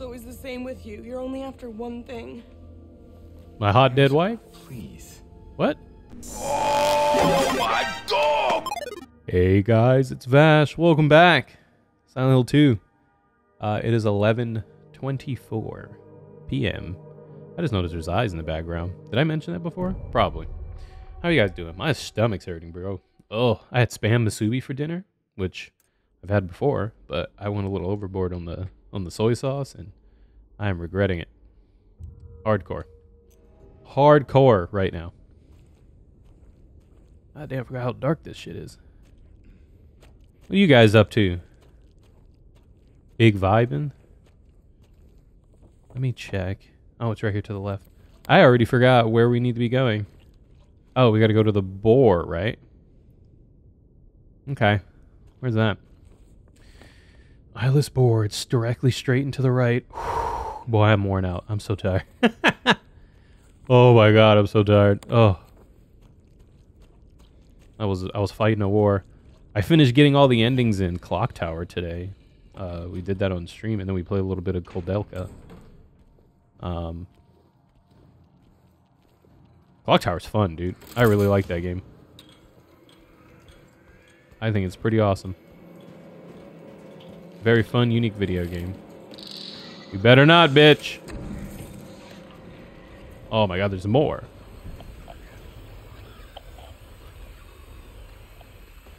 It's always the same with you. You're only after one thing. My hot dead wife? Please. What? Oh my god! Hey guys, it's Vash. Welcome back. Silent Hill 2. Uh, it is 11:24 p.m. I just noticed there's eyes in the background. Did I mention that before? Probably. How you guys doing? My stomach's hurting, bro. Oh, I had spam musubi for dinner, which I've had before, but I went a little overboard on the on the soy sauce, and I am regretting it. Hardcore. Hardcore right now. I damn, forgot how dark this shit is. What are you guys up to? Big vibing? Let me check. Oh, it's right here to the left. I already forgot where we need to be going. Oh, we gotta go to the boar, right? Okay. Where's that? Eyeless boar. It's directly straight into the right. Boy, I'm worn out. I'm so tired. oh my god, I'm so tired. Oh. I was I was fighting a war. I finished getting all the endings in Clock Tower today. Uh, we did that on stream, and then we played a little bit of Koudelka. Um, Clock Tower's fun, dude. I really like that game. I think it's pretty awesome. Very fun, unique video game. You better not, bitch. Oh my god, there's more.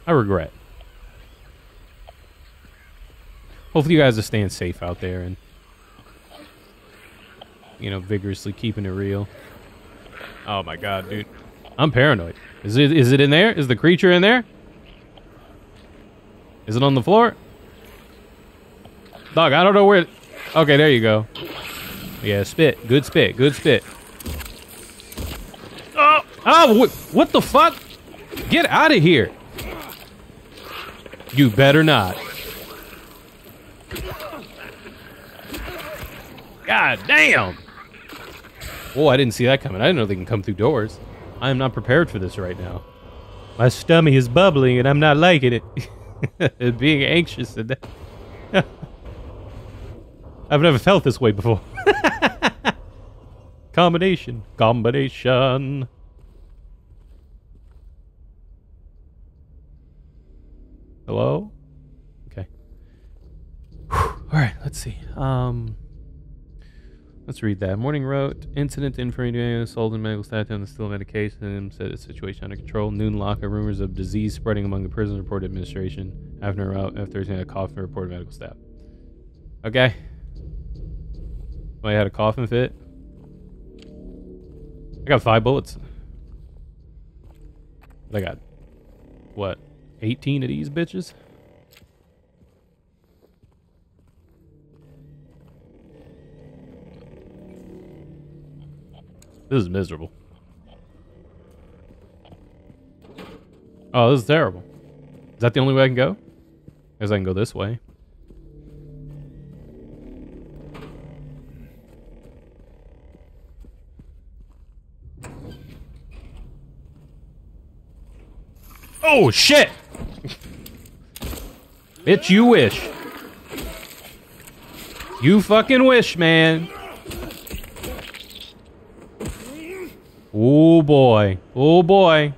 I regret. Hopefully you guys are staying safe out there and you know, vigorously keeping it real. Oh my god, dude. I'm paranoid. Is it is it in there? Is the creature in there? Is it on the floor? Dog, I don't know where Okay, there you go. Yeah, spit. Good spit. Good spit. Oh, oh what, what the fuck? Get out of here. You better not. God damn. Oh, I didn't see that coming. I didn't know they can come through doors. I am not prepared for this right now. My stomach is bubbling and I'm not liking it. Being anxious and I've never felt this way before. Combination. Combination. Hello? Okay. All right, let's see. Um, let's read that. Morning wrote, incident infrared sold in medical staff on the still medication said the situation under control. Noon locker rumors of disease spreading among the prison report administration. After out after a cough report medical staff. Okay. I had a coffin fit. I got five bullets. I got what? 18 of these bitches? This is miserable. Oh, this is terrible. Is that the only way I can go? I guess I can go this way. Oh, shit! Bitch, you wish. You fucking wish, man. Oh, boy. Oh, boy.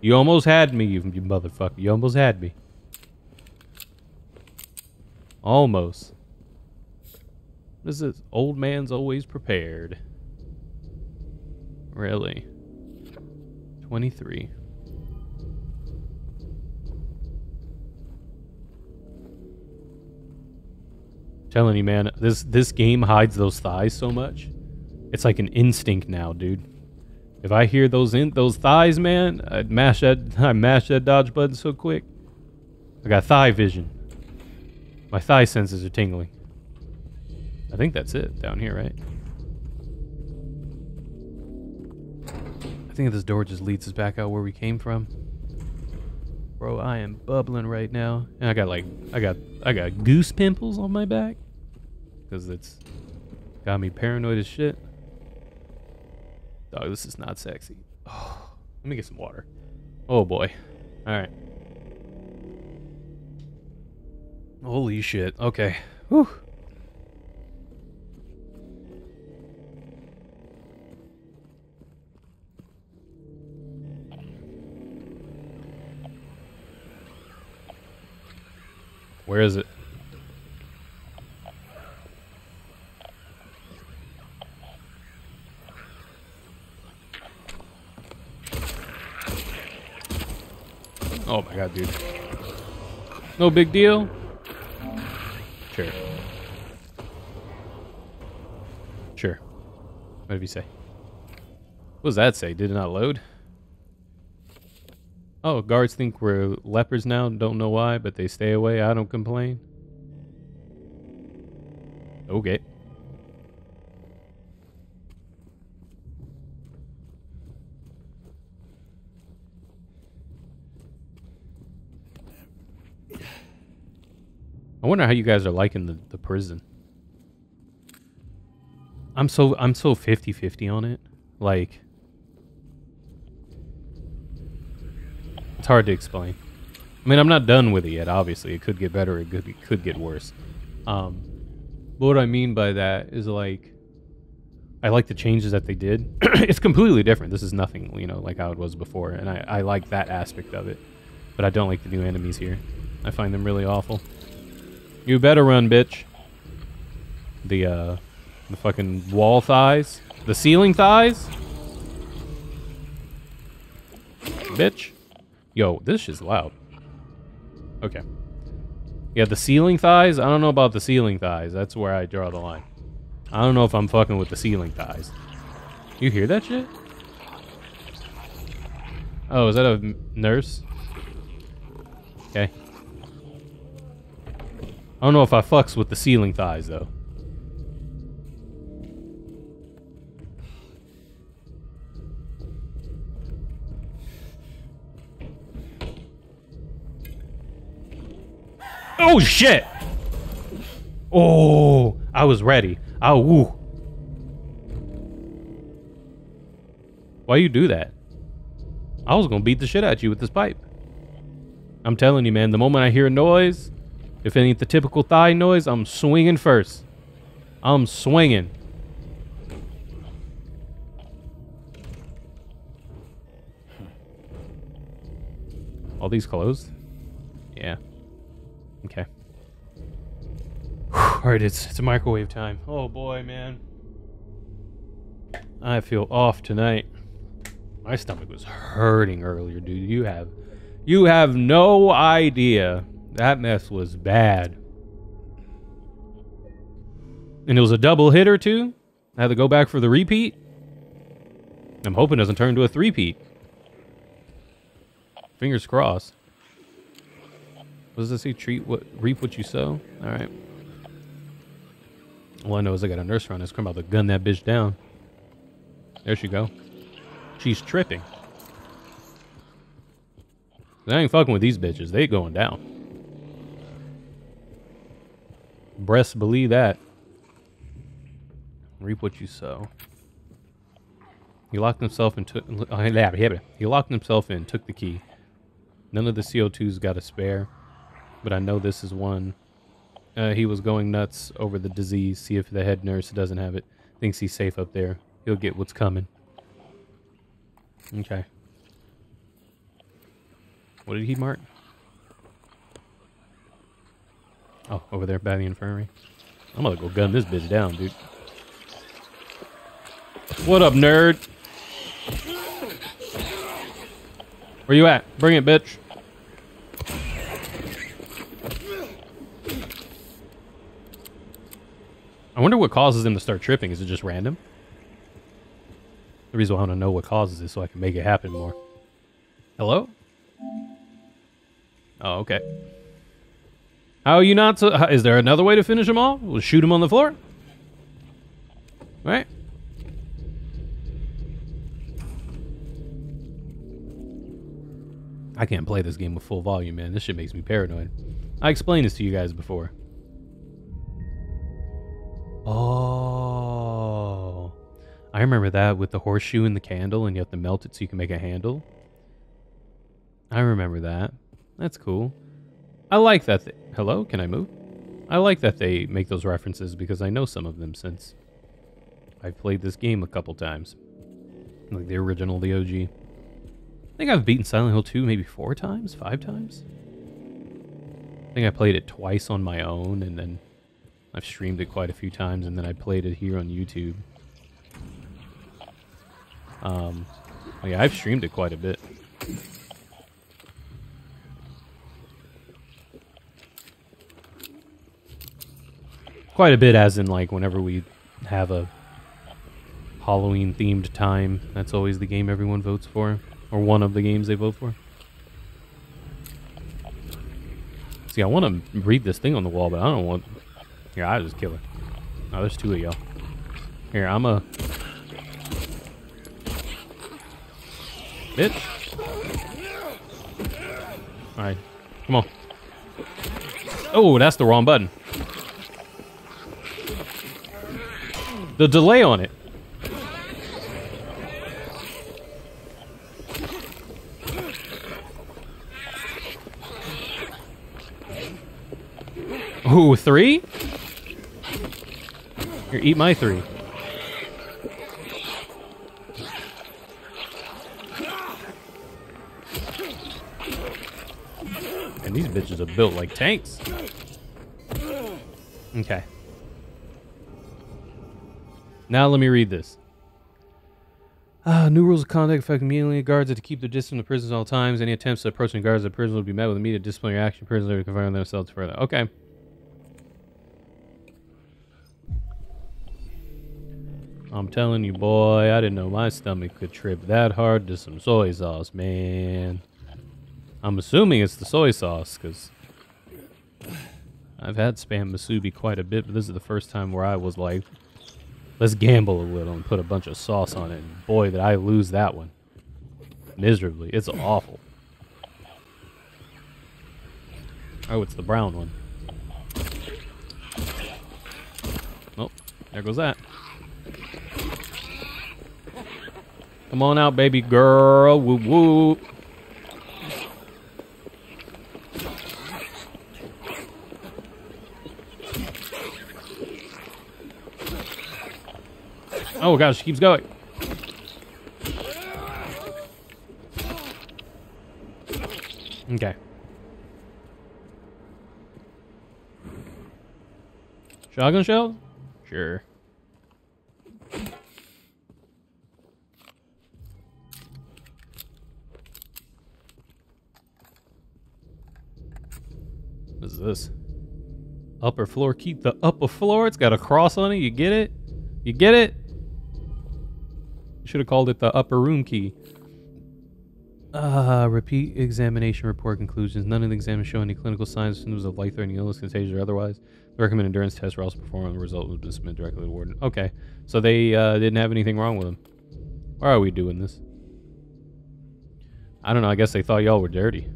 You almost had me, you, you motherfucker. You almost had me. Almost. This is old man's always prepared. Really? 23. telling you, man, this this game hides those thighs so much. It's like an instinct now, dude. If I hear those in those thighs, man, I'd mash that I mash that dodge button so quick. I got thigh vision. My thigh senses are tingling. I think that's it down here, right? I think this door just leads us back out where we came from. Bro, I am bubbling right now. And I got like I got I got goose pimples on my back because it's got me paranoid as shit. Dog, this is not sexy. Oh, let me get some water. Oh boy. All right. Holy shit. Okay. Whew. Where is it? Oh my god, dude. No big deal. Sure. Sure. What did he say? What does that say? Did it not load? Oh, guards think we're lepers now. Don't know why, but they stay away. I don't complain. Okay. I wonder how you guys are liking the, the prison. I'm so I'm so 50-50 on it. Like It's hard to explain. I mean, I'm not done with it yet, obviously. It could get better, it could, it could get worse. Um, but what I mean by that is like I like the changes that they did. it's completely different. This is nothing, you know, like how it was before, and I, I like that aspect of it. But I don't like the new enemies here. I find them really awful. You better run, bitch. The uh the fucking wall thighs. The ceiling thighs? Bitch. Yo, this shit's loud. Okay. Yeah, the ceiling thighs, I don't know about the ceiling thighs. That's where I draw the line. I don't know if I'm fucking with the ceiling thighs. You hear that shit? Oh, is that a nurse? Okay. I don't know if I fucks with the ceiling thighs, though. Oh, shit! Oh, I was ready. Oh, woo. Why you do that? I was gonna beat the shit out you with this pipe. I'm telling you, man, the moment I hear a noise, if it ain't the typical thigh noise, I'm swinging first. I'm swinging. All these closed? Okay. All right, it's it's microwave time. Oh boy, man. I feel off tonight. My stomach was hurting earlier, dude. You have you have no idea. That mess was bad. And it was a double hitter too. I had to go back for the repeat. I'm hoping it doesn't turn into a three-peat. Fingers crossed. What does it say? Treat what reap what you sow? Alright. All I know is I got a nurse around this. I'm about to gun that bitch down. There she go. She's tripping. I ain't fucking with these bitches. They going down. Breasts believe that. Reap what you sow. He locked himself in and took. He locked himself in, took the key. None of the CO2s got a spare, but I know this is one. Uh, he was going nuts over the disease. See if the head nurse doesn't have it. Thinks he's safe up there. He'll get what's coming. Okay. What did he mark? Oh, over there by the infirmary. I'm gonna go gun this bitch down, dude. What up, nerd? Where you at? Bring it, bitch. I wonder what causes them to start tripping. Is it just random? The reason why I want to know what causes it so I can make it happen more. Hello? Oh, okay. How are you not so... Is there another way to finish them all? We'll shoot them on the floor? Right? I can't play this game with full volume, man. This shit makes me paranoid. I explained this to you guys before. Oh. I remember that with the horseshoe and the candle, and you have to melt it so you can make a handle. I remember that. That's cool. I like that. They, hello, can I move? I like that they make those references because I know some of them since I've played this game a couple times. Like the original, the OG. I think I've beaten Silent Hill 2 maybe four times, five times. I think I played it twice on my own and then I've streamed it quite a few times and then I played it here on YouTube. Um, oh yeah, I've streamed it quite a bit. Quite a bit, as in like whenever we have a Halloween themed time, that's always the game everyone votes for, or one of the games they vote for. See, I want to read this thing on the wall, but I don't want. Here, I just kill her. Oh, there's two of y'all. Here, I'm a. Bitch. Alright, come on. Oh, that's the wrong button. The delay on it. Ooh, three? Here, eat my three. And these bitches are built like tanks. Okay. Now let me read this. Uh, new rules of conduct affect immediately. Guards are to keep their distance from the prisoners at all times. Any attempts to approach the guards of the prison will be met with immediate disciplinary action. Prisoners are to confine themselves further. Okay. I'm telling you, boy, I didn't know my stomach could trip that hard to some soy sauce, man. I'm assuming it's the soy sauce, because I've had spam musubi quite a bit, but this is the first time where I was like, let's gamble a little and put a bunch of sauce on it. And boy, did I lose that one. Miserably. It's awful. Oh, it's the brown one. Nope. There goes that. Come on out, baby girl. Woo woo. Oh gosh, she keeps going. Okay. Shotgun shells? Sure. Is this? Upper floor. Keep the upper floor. It's got a cross on it. You get it? You get it? Should have called it the upper room key. Uh, repeat examination report conclusions. None of the exams show any clinical signs, symptoms of life-threatening illness, contagious or otherwise. The recommended endurance tests were also performed, and the result was submitted directly to the warden. Okay, so they uh, didn't have anything wrong with them. Why are we doing this? I don't know. I guess they thought y'all were dirty.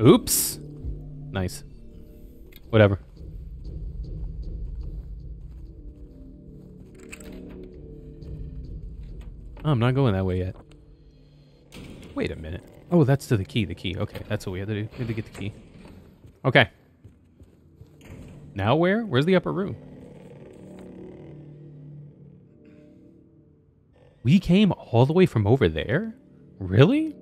Oops. Nice. Whatever. Oh, I'm not going that way yet. Wait a minute. Oh, that's to the key, the key. Okay, that's what we had to do. We had to get the key. Okay. Now where? Where's the upper room? We came all the way from over there? Really?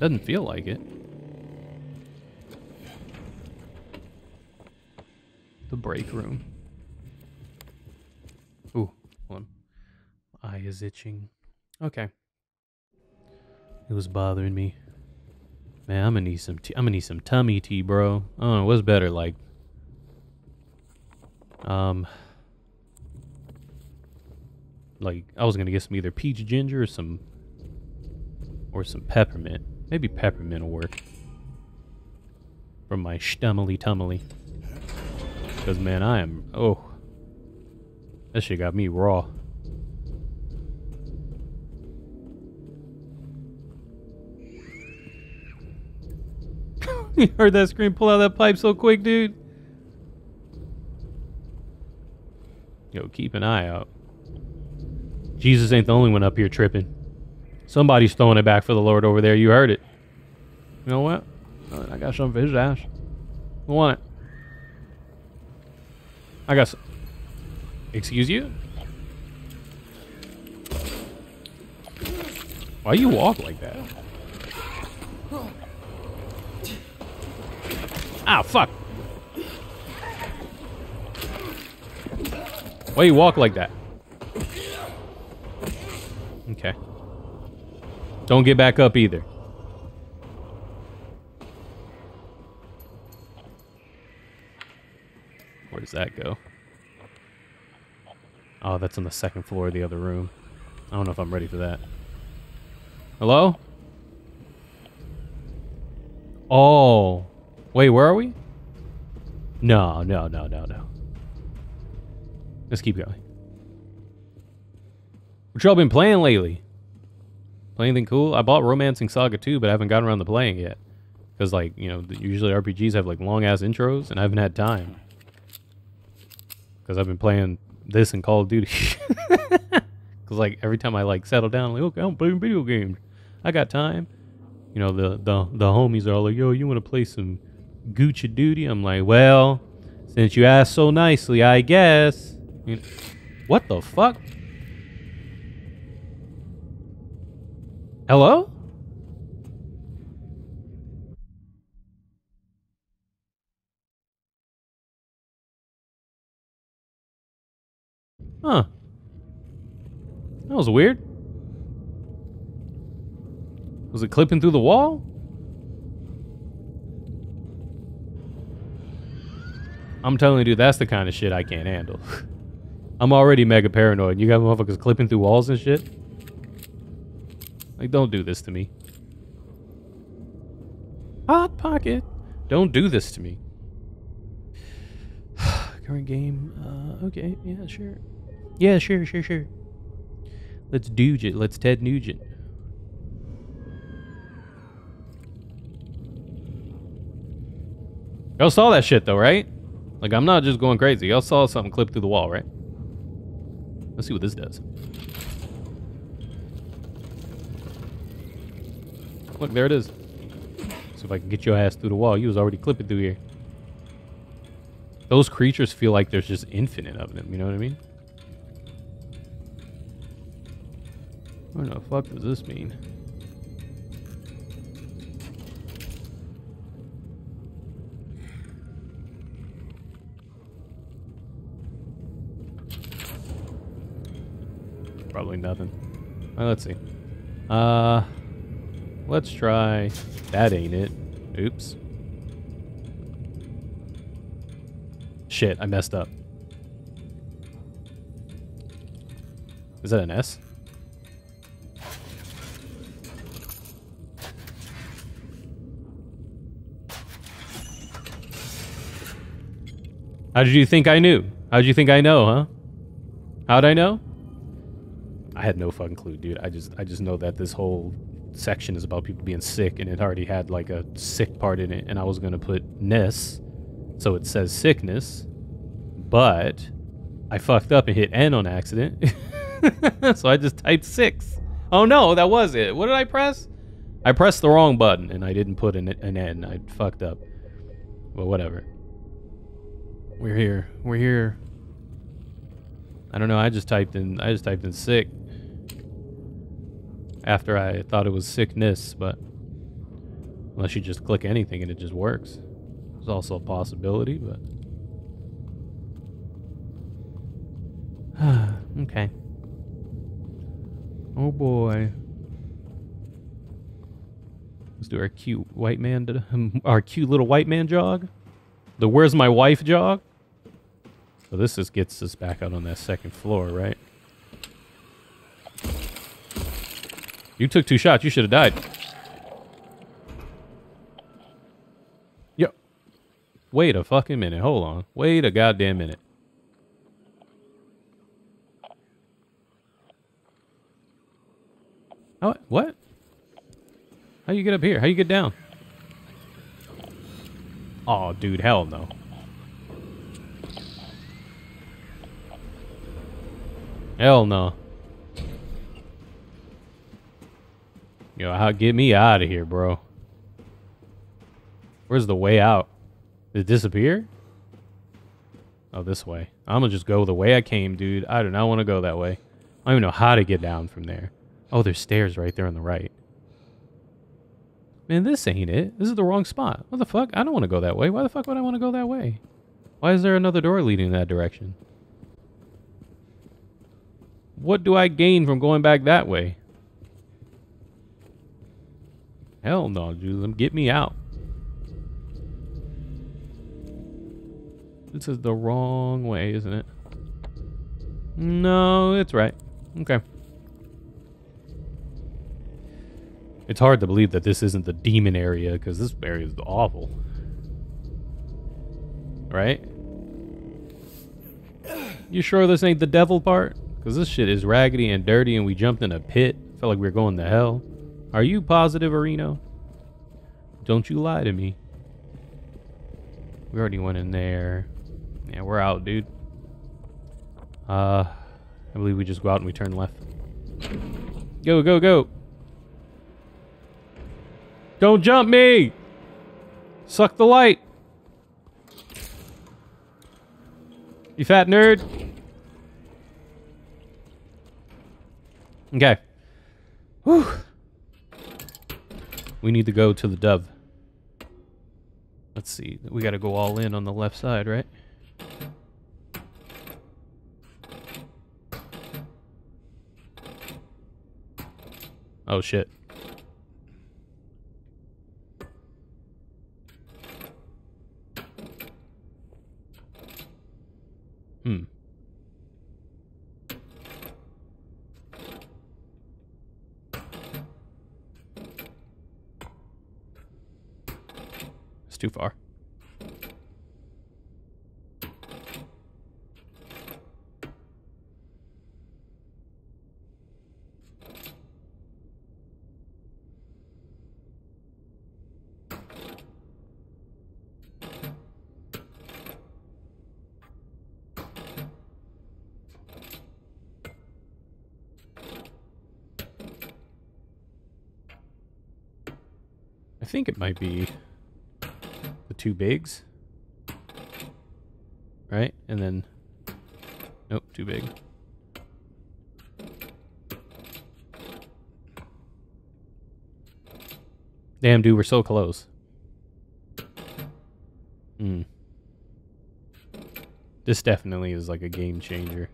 Doesn't feel like it. The break room. Ooh, one. Eye is itching. Okay. It was bothering me. Man, I'm gonna need some. Tea. I'm gonna need some tummy tea, bro. Know what's better, like. Um. Like I was gonna get some either peach ginger or some. Or some peppermint. Maybe peppermint will work. From my stummily tummily. Because man, I am. Oh. That shit got me raw. you heard that scream pull out that pipe so quick, dude? Yo, keep an eye out. Jesus ain't the only one up here tripping. Somebody's throwing it back for the Lord over there. You heard it. You know what? I got something for his ass. Who want it? I got some. Excuse you? Why you walk like that? Ah, fuck. Why you walk like that? Okay. Don't get back up either. Where does that go? Oh, that's on the second floor of the other room. I don't know if I'm ready for that. Hello? Oh. Wait, where are we? No, no, no, no, no. Let's keep going. What y'all been playing lately? Play anything cool? I bought Romancing Saga 2, but I haven't gotten around to playing yet. Because, like, you know, usually RPGs have, like, long-ass intros, and I haven't had time. Because I've been playing this and Call of Duty. Because, like, every time I, like, settle down, I'm like, okay, I'm playing video games. I got time. You know, the, the, the homies are all like, yo, you want to play some Gucci Duty? I'm like, well, since you asked so nicely, I guess. You know, what the fuck? Hello? Huh. That was weird. Was it clipping through the wall? I'm telling you, dude, that's the kind of shit I can't handle. I'm already mega paranoid. You got motherfuckers clipping through walls and shit? Like, don't do this to me. Hot Pocket. Don't do this to me. Current game. Uh, okay. Yeah, sure. Yeah, sure, sure, sure. Let's dooge it. Let's Ted Nugent. Y'all saw that shit though, right? Like, I'm not just going crazy. Y'all saw something clip through the wall, right? Let's see what this does. Look, there it is. So if I can get your ass through the wall. You was already clipping through here. Those creatures feel like there's just infinite of them. You know what I mean? What the fuck does this mean? Probably nothing. Let's see. Uh, let's try. That ain't it. Oops. Shit, I messed up. Is that an S? How did you think I knew? How did you think I know, huh? How'd I know? I had no fucking clue, dude. I just I just know that this whole section is about people being sick and it already had like a sick part in it and I was to put ness so it says sickness but I fucked up and hit N on accident. so I just typed 6. Oh no, that was it. What did I press? I pressed the wrong button and I didn't put an, an N. I fucked up. But whatever. We're here. We're here. I don't know. I just typed in. I just typed in sick. After I thought it was sickness, but unless you just click anything and it just works, It's also a possibility. But okay. Oh boy. Let's do our cute white man. Um, our cute little white man jog. The where's my wife jog. So this just gets us back out on that second floor, right? You took two shots. You should have died. Yo. Wait a fucking minute. Hold on. Wait a goddamn minute. Oh, what? How you get up here? How you get down? Oh, dude, hell no. Hell no. Yo, how, get me out of here, bro. Where's the way out? Did it disappear? Oh, this way. I'm gonna just go the way I came, dude. I do not want to go that way. I don't even know how to get down from there. Oh, there's stairs right there on the right. Man, this ain't it. This is the wrong spot. What the fuck? I don't want to go that way. Why the fuck would I want to go that way? Why is there another door leading in that direction? What do I gain from going back that way? Hell no, dude. Get me out. This is the wrong way, isn't it? No, it's right. Okay. It's hard to believe that this isn't the demon area because this area is awful. Right? You sure this ain't the devil part? Because this shit is raggedy and dirty and we jumped in a pit. Felt like we were going to hell. Are you positive, Areno? Don't you lie to me. We already went in there. Yeah, we're out, dude. Uh, I believe we just go out and we turn left. Go, go, go. Don't jump me! Suck the light. You fat nerd. Okay. Whew. We need to go to the dove. Let's see. We got to go all in on the left side, right? Oh shit. Hmm. Too far. I think it might be two bigs. Right? And then... Nope, too big. Damn, dude, we're so close. Hmm. This definitely is like a game changer.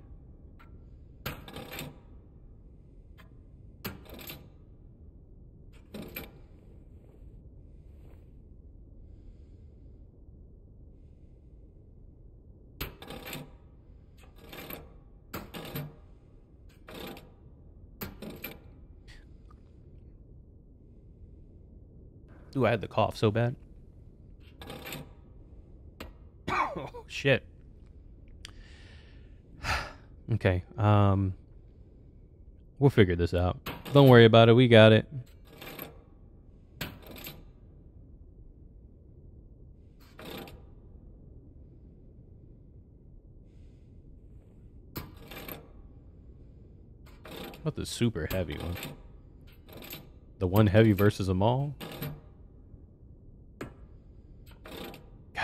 I had the cough so bad. oh, shit. okay, um... We'll figure this out. Don't worry about it, we got it. What the super heavy one? The one heavy versus them all?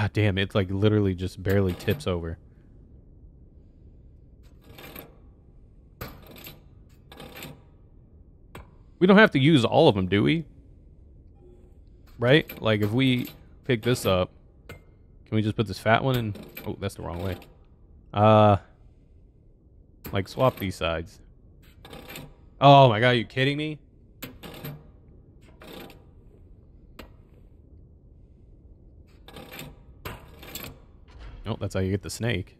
God damn, it like literally just barely tips over. We don't have to use all of them, do we? Right? Like if we pick this up, can we just put this fat one in? Oh, that's the wrong way. Uh, like swap these sides. Oh my god, you kidding me? Oh, that's how you get the snake.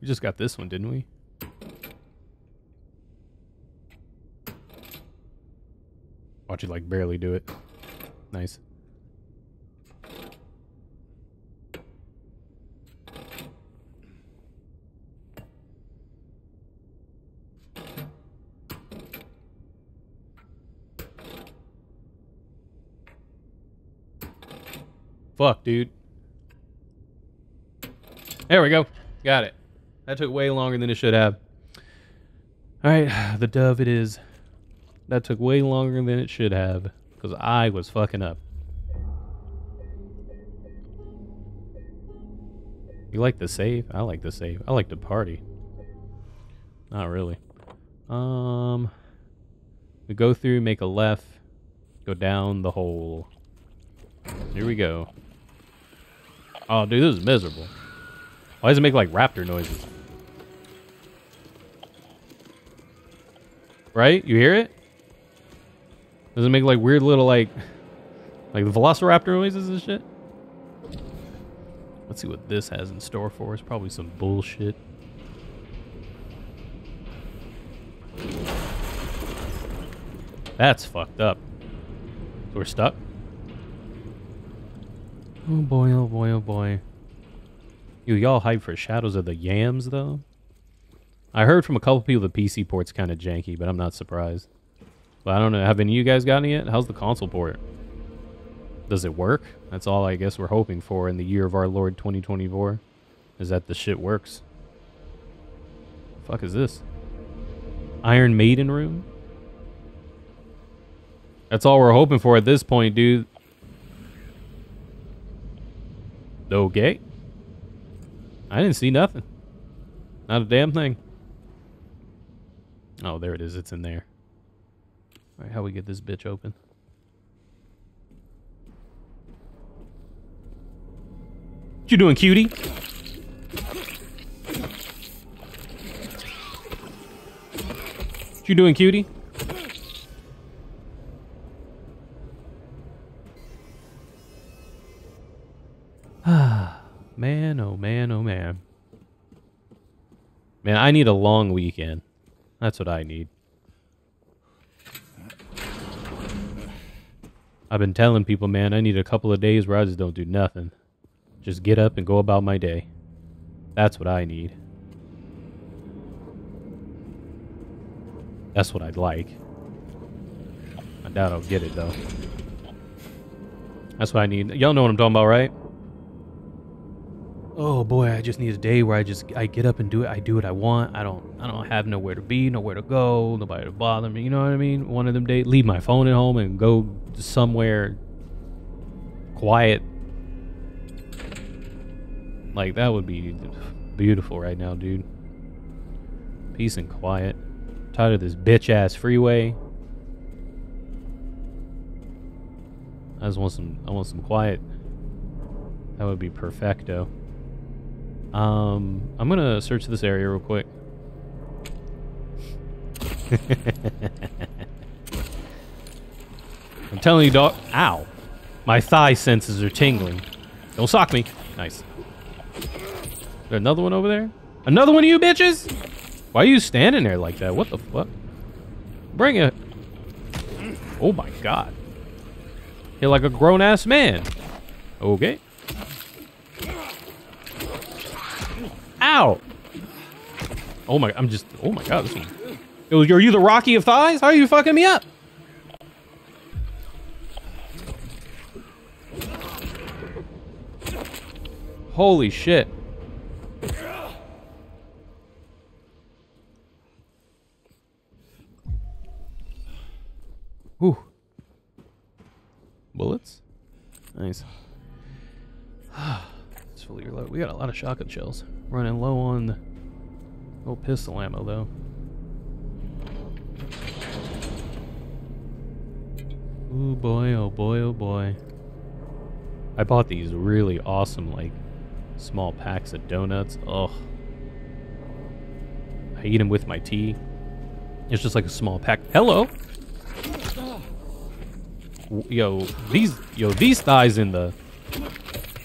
We just got this one, didn't we? Watch you like barely do it. Nice. Fuck, dude. There we go. Got it. That took way longer than it should have. All right, the dove it is. That took way longer than it should have because I was fucking up. You like the save? I like the save. I like to party. Not really. Um, we go through, make a left, go down the hole. Here we go. Oh, dude, this is miserable. Why does it make like raptor noises? Right? You hear it? Does it make like weird little like like the velociraptor noises and shit? Let's see what this has in store for us. Probably some bullshit. That's fucked up. So we're stuck? Oh boy, oh boy, oh boy. You y'all hype for Shadows of the Yams though? I heard from a couple people the PC port's kind of janky, but I'm not surprised. But I don't know. Have any of you guys gotten it yet? How's the console port? Does it work? That's all I guess we're hoping for in the year of our Lord 2024. Is that the shit works. fuck is this? Iron Maiden room? That's all we're hoping for at this point, dude. Okay. I didn't see nothing. Not a damn thing. Oh, there it is. It's in there. All right, how we get this bitch open? What you doing, cutie? What you doing, cutie? Man, I need a long weekend. That's what I need. I've been telling people, man, I need a couple of days where I just don't do nothing. Just get up and go about my day. That's what I need. That's what I'd like. I doubt I'll get it, though. That's what I need. Y'all know what I'm talking about, right? Oh boy, I just need a day where I just I get up and do it. I do what I want. I don't I don't have nowhere to be, nowhere to go, nobody to bother me. You know what I mean? One of them days, leave my phone at home and go somewhere quiet. Like that would be beautiful right now, dude. Peace and quiet. tired of this bitch ass freeway. I just want some I want some quiet. That would be perfecto. Um, I'm gonna search this area real quick. I'm telling you, dog. Ow. My thigh senses are tingling. Don't sock me. Nice. There another one over there? Another one of you bitches? Why are you standing there like that? What the fuck? Bring it. Oh my god. You're like a grown-ass man. Okay. Ow! Oh my, I'm just, oh my god, this one. Are you the Rocky of thighs? How are you fucking me up? Holy shit. Whew. Bullets? Nice. It's fully reloaded. We got a lot of shotgun shells. Running low on old pistol ammo though. Oh boy, oh boy, oh boy. I bought these really awesome, like, small packs of donuts. Ugh. I eat them with my tea. It's just like a small pack. Hello! Yo, these, yo, these thighs in the,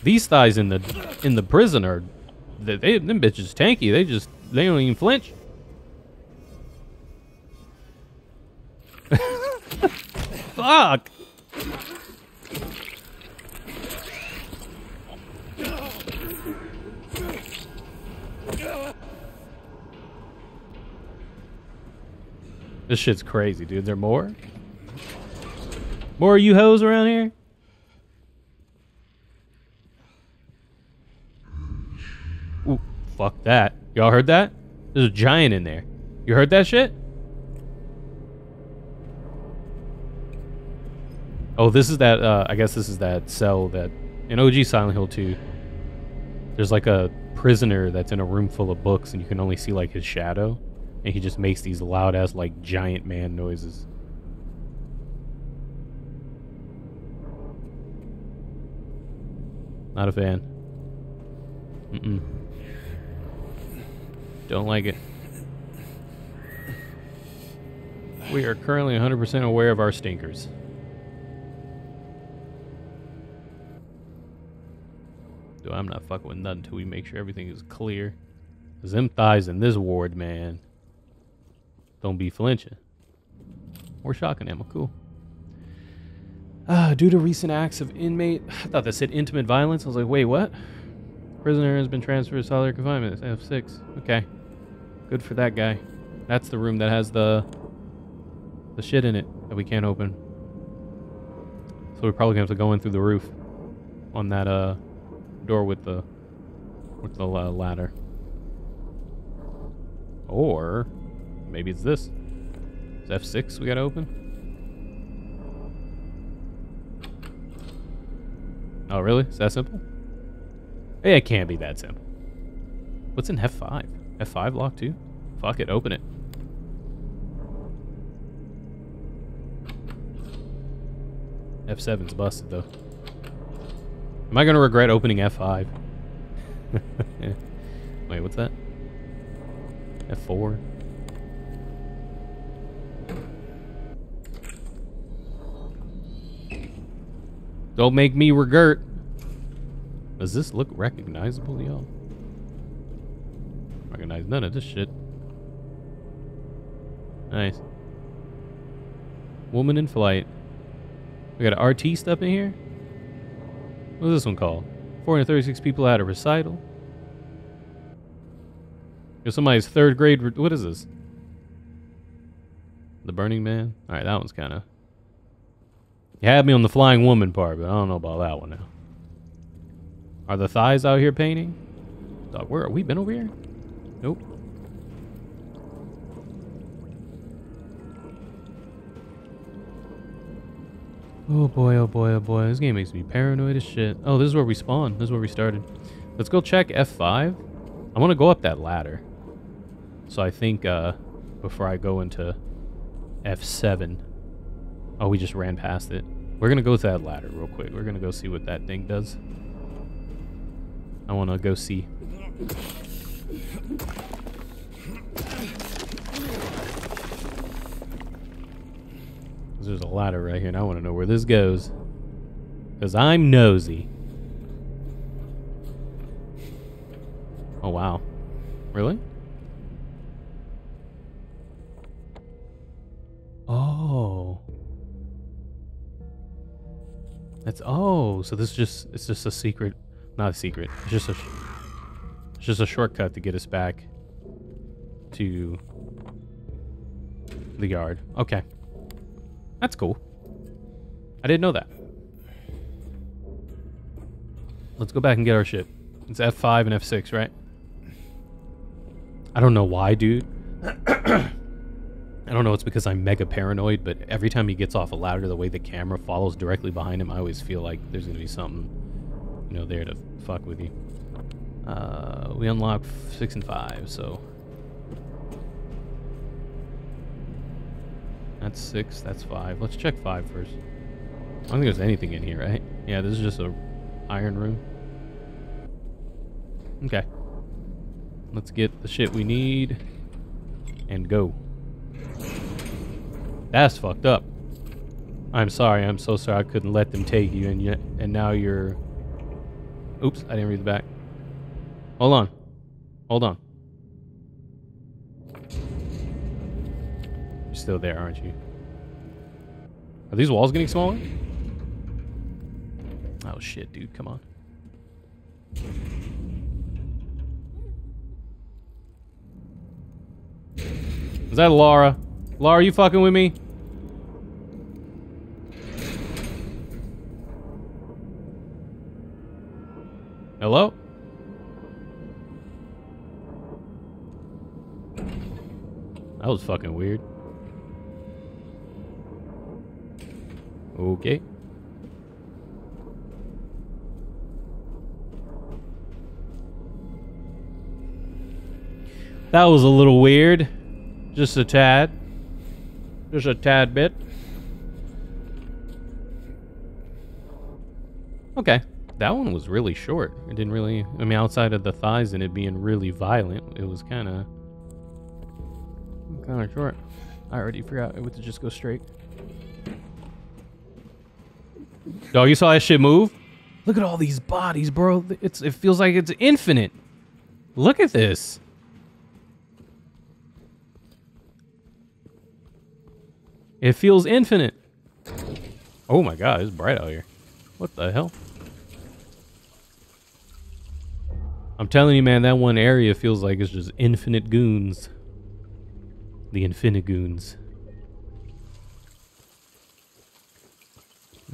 these thighs in the, in the prison are they, they them bitches tanky. They just they don't even flinch. Fuck. This shit's crazy, dude. There more? More you hoes around here? fuck that. Y'all heard that? There's a giant in there. You heard that shit? Oh, this is that, uh, I guess this is that cell that, in OG Silent Hill 2, there's like a prisoner that's in a room full of books and you can only see like his shadow. And he just makes these loud ass like giant man noises. Not a fan. Mm-mm. Don't like it. We are currently 100% aware of our stinkers. Dude, I'm not fucking with nothing until we make sure everything is clear. Cause them thighs in this ward, man, don't be flinching. Or shocking ammo, cool. Uh, due to recent acts of inmate, I thought that said intimate violence. I was like, wait, what? Prisoner has been transferred to solitary confinement. It's F6. Okay. Good for that guy. That's the room that has the the shit in it that we can't open. So we're probably gonna have to go in through the roof on that uh door with the with the uh, ladder. Or maybe it's this. It's F6 we gotta open. Oh, really? Is that simple? Hey, it can't be that simple. What's in F5? F5 lock too? Fuck it, open it. F7's busted though. Am I gonna regret opening F5? Wait, what's that? F4? Don't make me regret. Does this look recognizable, y'all? Recognize none of this shit. Nice. Woman in flight. We got an RT stuff in here. What's this one called? 436 people at a recital. There's somebody's third grade. What is this? The Burning Man? Alright, that one's kind of. You had me on the flying woman part, but I don't know about that one now. Are the thighs out here painting? Where are we been over here? Nope. Oh boy, oh boy, oh boy. This game makes me paranoid as shit. Oh, this is where we spawn. This is where we started. Let's go check F5. I want to go up that ladder. So I think uh, before I go into F7. Oh, we just ran past it. We're going to go to that ladder real quick. We're going to go see what that thing does. I want to go see. There's a ladder right here, and I want to know where this goes. Because I'm nosy. Oh, wow. Really? Oh. That's oh, so this is just it's just a secret, not a secret. It's just a it's just a shortcut to get us back to the yard. Okay. That's cool. I didn't know that. Let's go back and get our shit. It's F5 and F6, right? I don't know why, dude. I don't know. It's because I'm mega paranoid, but every time he gets off a ladder, the way the camera follows directly behind him, I always feel like there's gonna be something, you know, there to fuck with you. Uh, we unlock six and five, so that's six. That's five. Let's check five first. I don't think there's anything in here, right? Yeah, this is just a iron room. Okay. Let's get the shit we need and go. That's fucked up. I'm sorry. I'm so sorry. I couldn't let them take you, and yet, and now you're. Oops, I didn't read the back. Hold on. Hold on. You're still there, aren't you? Are these walls getting smaller? Oh shit, dude, come on. Is that Laura? Laura, are you fucking with me? Hello? was fucking weird. Okay. That was a little weird. Just a tad. Just a tad bit. Okay. That one was really short. It didn't really, I mean, outside of the thighs and it being really violent, it was kind of Kind of short. I already forgot it would just go straight. Dog, you saw that shit move? Look at all these bodies, bro. It's it feels like it's infinite. Look at this. It feels infinite. Oh my god, it's bright out here. What the hell? I'm telling you, man, that one area feels like it's just infinite goons. The infinite goons.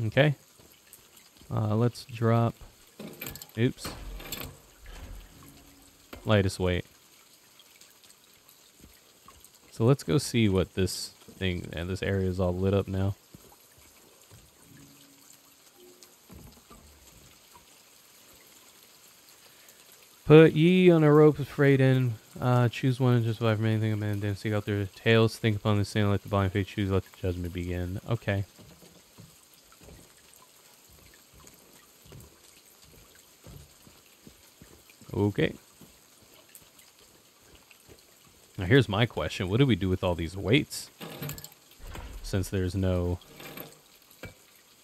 Okay. Uh, let's drop. Oops. Lightest weight. So let's go see what this thing and this area is all lit up now. Put ye on a rope of freight in. Uh, choose one and just survive from anything. A man then seek out their tails. Think upon the sin. Let the blind faith choose. Let the judgment begin. Okay. Okay. Now here's my question. What do we do with all these weights? Since there's no...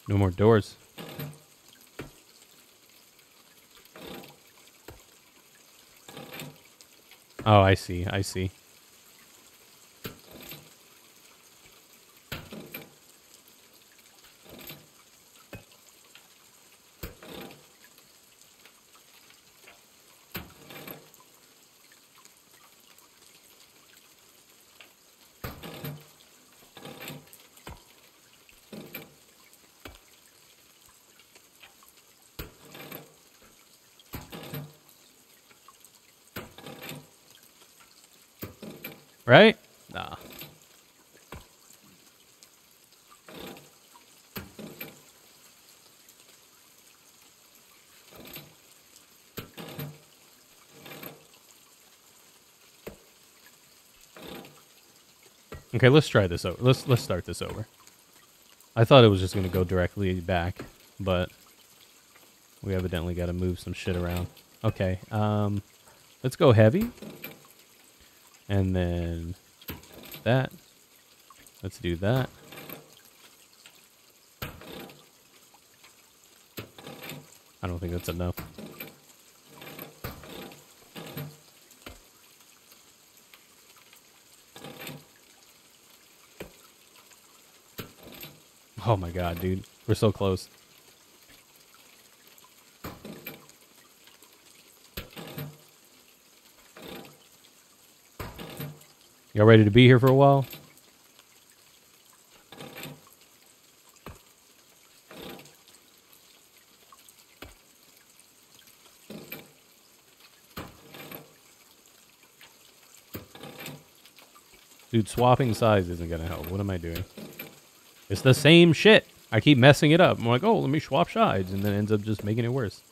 No more doors. Oh, I see. I see. Right? Nah. Okay, let's try this over. Let's let's start this over. I thought it was just gonna go directly back, but we evidently got to move some shit around. Okay, um, let's go heavy. And then that. Let's do that. I don't think that's enough. Oh my god, dude. We're so close. Y'all ready to be here for a while? Dude, swapping size isn't gonna help. What am I doing? It's the same shit. I keep messing it up. I'm like, oh, let me swap sides, and then ends up just making it worse.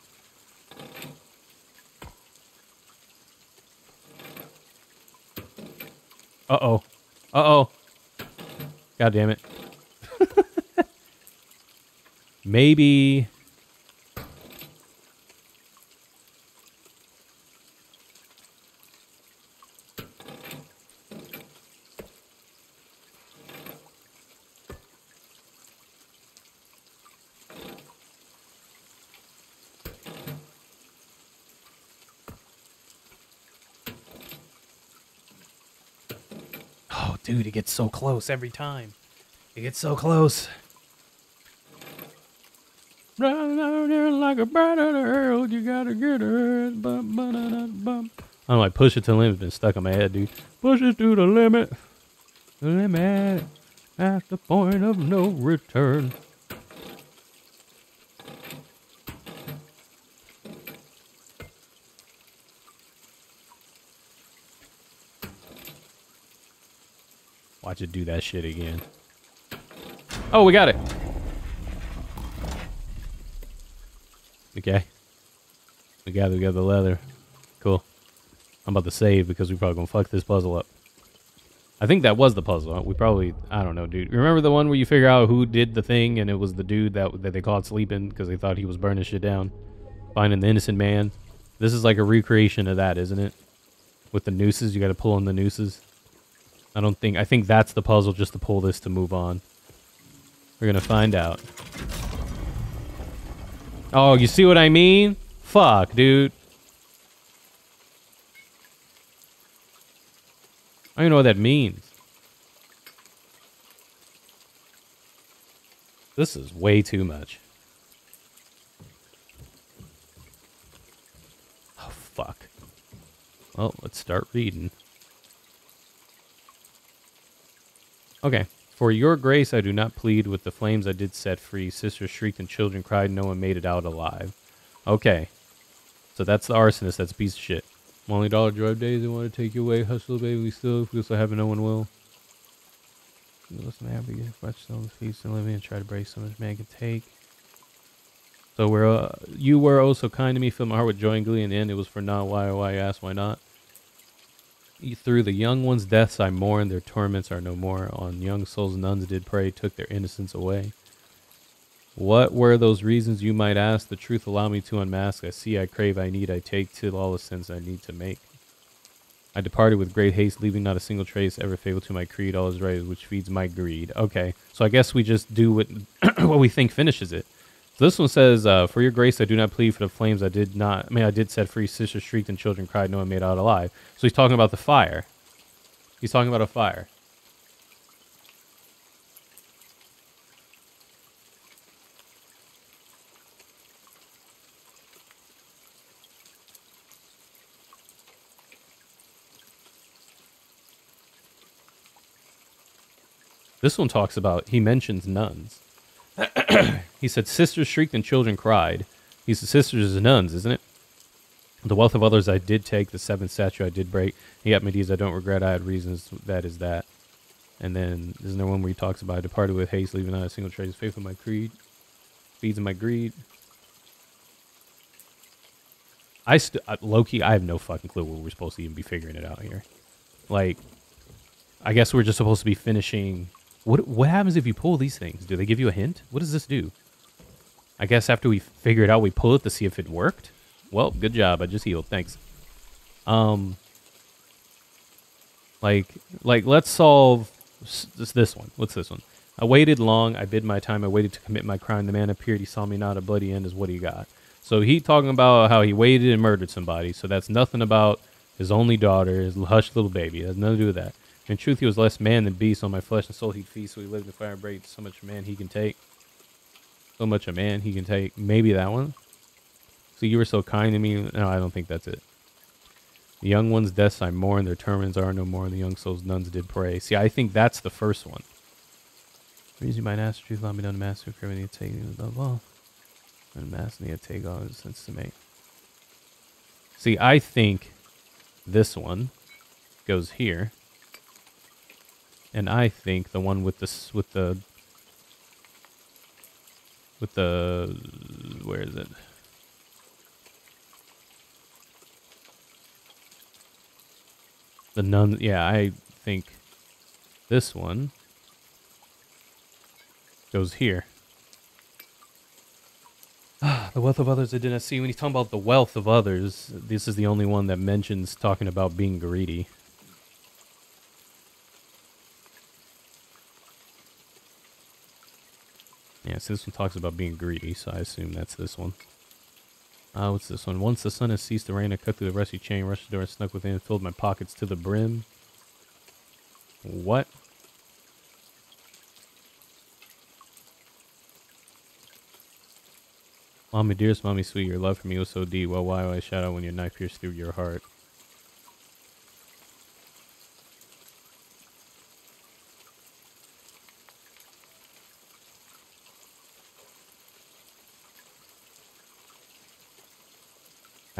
Uh-oh. Uh-oh. God damn it. Maybe... Oh, dude, it gets so close every time. It gets so close. Running out there like a bird of the world, you gotta get it. Bum, ba-da-da. I don't like push it to the limit's been stuck in my head, dude. Push it to the limit. The limit. At the point of no return. Watch it do that shit again. Oh, we got it. Okay. We got we got the leather. Cool. I'm about to save because we probably gonna fuck this puzzle up. I think that was the puzzle. We probably, I don't know, dude. Remember the one where you figure out who did the thing and it was the dude that that they caught sleeping because they thought he was burning shit down, finding the innocent man. This is like a recreation of that, isn't it? With the nooses, you got to pull on the nooses. I don't think. I think that's the puzzle, just to pull this to move on. We're gonna find out. Oh, you see what I mean? Fuck, dude. I don't even know what that means. This is way too much. Oh, fuck. Well, let's start reading. Okay. For your grace I do not plead with the flames I did set free. Sisters shrieked and children cried. No one made it out alive. Okay. So that's the arsonist. That's a piece of shit. Only dollar of days they want to take you away. Hustle, baby. We still, we still have it, no one will. You listen to happy, watch the feast and living and try to break so much man can take. So we're, uh, you were oh so kind to me, filled my heart with joy and glee. In the it was for not why, why, ask why not. Through the young ones' deaths I mourn, their torments are no more. On young souls nuns did pray, took their innocence away. What were those reasons you might ask? The truth allow me to unmask. I see, I crave, I need, I take till all the sins I need to make. I departed with great haste, leaving not a single trace ever faithful to my creed. All is right, which feeds my greed. Okay, so I guess we just do what what we think finishes it. This one says, uh, "For your grace, I do not plead for the flames. I did not. I mean, I did set free. Sisters shrieked and children cried. No one made out alive." So he's talking about the fire. He's talking about a fire. This one talks about, he mentions nuns. he said, Sisters shrieked and children cried. He said, Sisters is nuns, isn't it? The wealth of others I did take, the seventh statue I did break. Yet my deeds I don't regret, I had reasons, that is that. And then isn't there one where he talks about I departed with haste, leaving not a single trace, Faith faithful my creed, feeds in my greed. I st- uh, Loki, I have no fucking clue what we're supposed to even be figuring it out here. Like, I guess we're just supposed to be finishing what what happens if you pull these things? Do they give you a hint? What does this do? I guess after we figure it out, we pull it to see if it worked. Well, good job. I just healed. Thanks. Um, like like let's solve this this one. What's this one? I waited long. I bid my time. I waited to commit my crime. The man appeared. He saw me not. A bloody end is what he got. So he talking about how he waited and murdered somebody. So that's nothing about his only daughter, his hush little baby. It has nothing to do with that. In truth, he was less man than beast. On my flesh and soul he'd feast, so he lived in fire and break. So much a man he can take. So much a man he can take. Maybe that one. So you were so kind to me. No, I don't think that's it. The young ones' deaths I mourn, their torments are no more. The young souls nuns did pray. See, I think that's the first one. Reason ask the truth, let me the master criminal take the law. And master to take all his sense to make. See, I think this one goes here. And I think the one with this with the with the where is it? The nun yeah, I think this one goes here. the wealth of others I did not see. When he's talking about the wealth of others, this is the only one that mentions talking about being greedy. Yeah, so this one talks about being greedy, so I assume that's this one. Uh, what's this one? Once the sun has ceased to rain, I cut through the rusty chain, rushed the door, and snuck within, filled my pockets to the brim. What? Mommy, dearest mommy, sweet, your love for me was so deep. Well, why do I shout out when your knife pierced through your heart?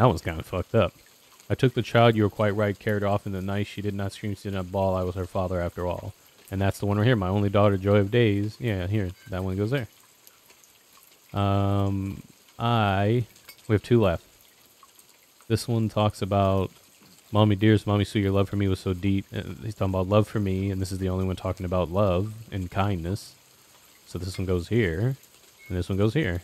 That was kind of fucked up. I took the child, you were quite right, carried off in the night. She did not scream, she did not bawl. I was her father after all. And that's the one right here. My only daughter, Joy of Days. Yeah, here. That one goes there. Um, I... We have two left. This one talks about Mommy dearest, mommy sweet, your love for me was so deep. Uh, he's talking about love for me, and this is the only one talking about love and kindness. So this one goes here, and this one goes here.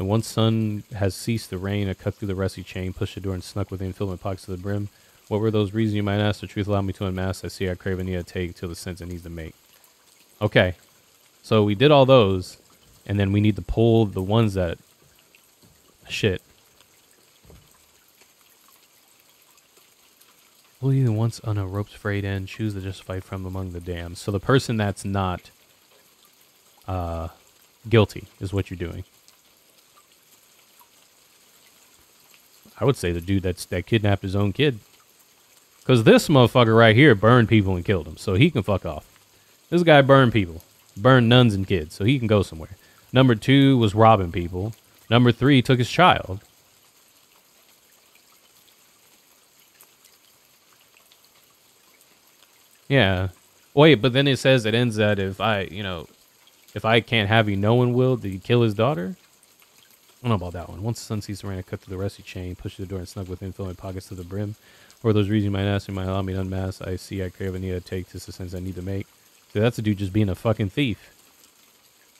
The one sun has ceased the rain. I cut through the rusty chain, pushed the door, and snuck within, filled my pockets to the brim. What were those reasons you might ask? The truth allowed me to unmask. I see I crave and need to take till the sense it needs to make. Okay. So we did all those, and then we need to pull the ones that. Shit. Pull you once on a rope's frayed end, choose to just fight from among the damned. So the person that's not uh, guilty is what you're doing. I would say the dude that's that kidnapped his own kid. Because this motherfucker right here burned people and killed them, so he can fuck off. This guy burned people, burned nuns and kids, so he can go somewhere. Number two was robbing people. Number three took his child. Yeah. Wait, but then it says it ends that if I, you know, if I can't have you, no one will. Did he kill his daughter? I don't know about that one. Once the sun sees I cut through the rusty chain, pushed the door, and snug within, filling my pockets to the brim. For those reasons you might ask, might allow me to unmask. I see I crave and need to take. This is the sense I need to make. So that's a dude just being a fucking thief.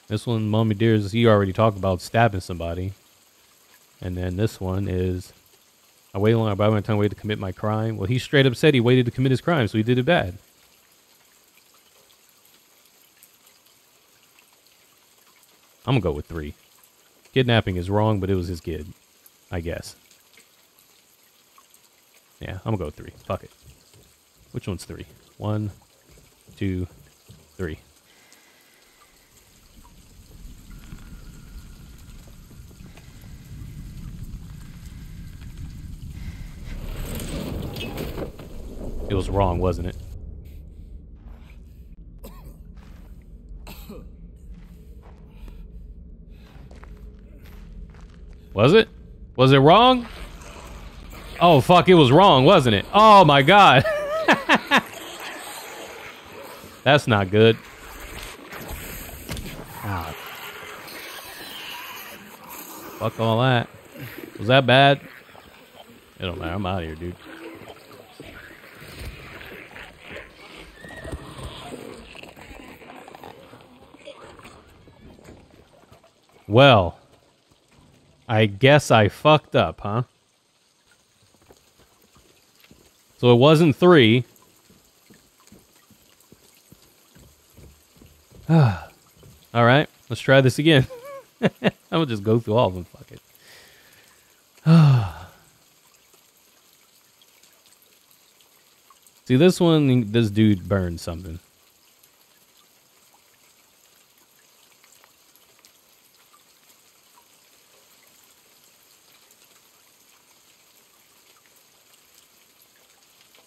This one, Mommy Dears, he already talked about stabbing somebody. And then this one is, I waited long, I bide my time, waited to commit my crime. Well, he straight up said he waited to commit his crime, so he did it bad. I'm gonna go with three. Kidnapping is wrong, but it was his kid, I guess. Yeah, I'm gonna go three. Fuck it. Which one's three? One, two, three. It was wrong, wasn't it? Was it? Was it wrong? Oh, fuck, it was wrong, wasn't it? Oh, my God. That's not good. Ow. Fuck all that. Was that bad? It don't matter. I'm out of here, dude. Well, I guess I fucked up, huh? So it wasn't three. All right, let's try this again. I'm gonna just go through all of them. Fuck it. See, this one, this dude burned something.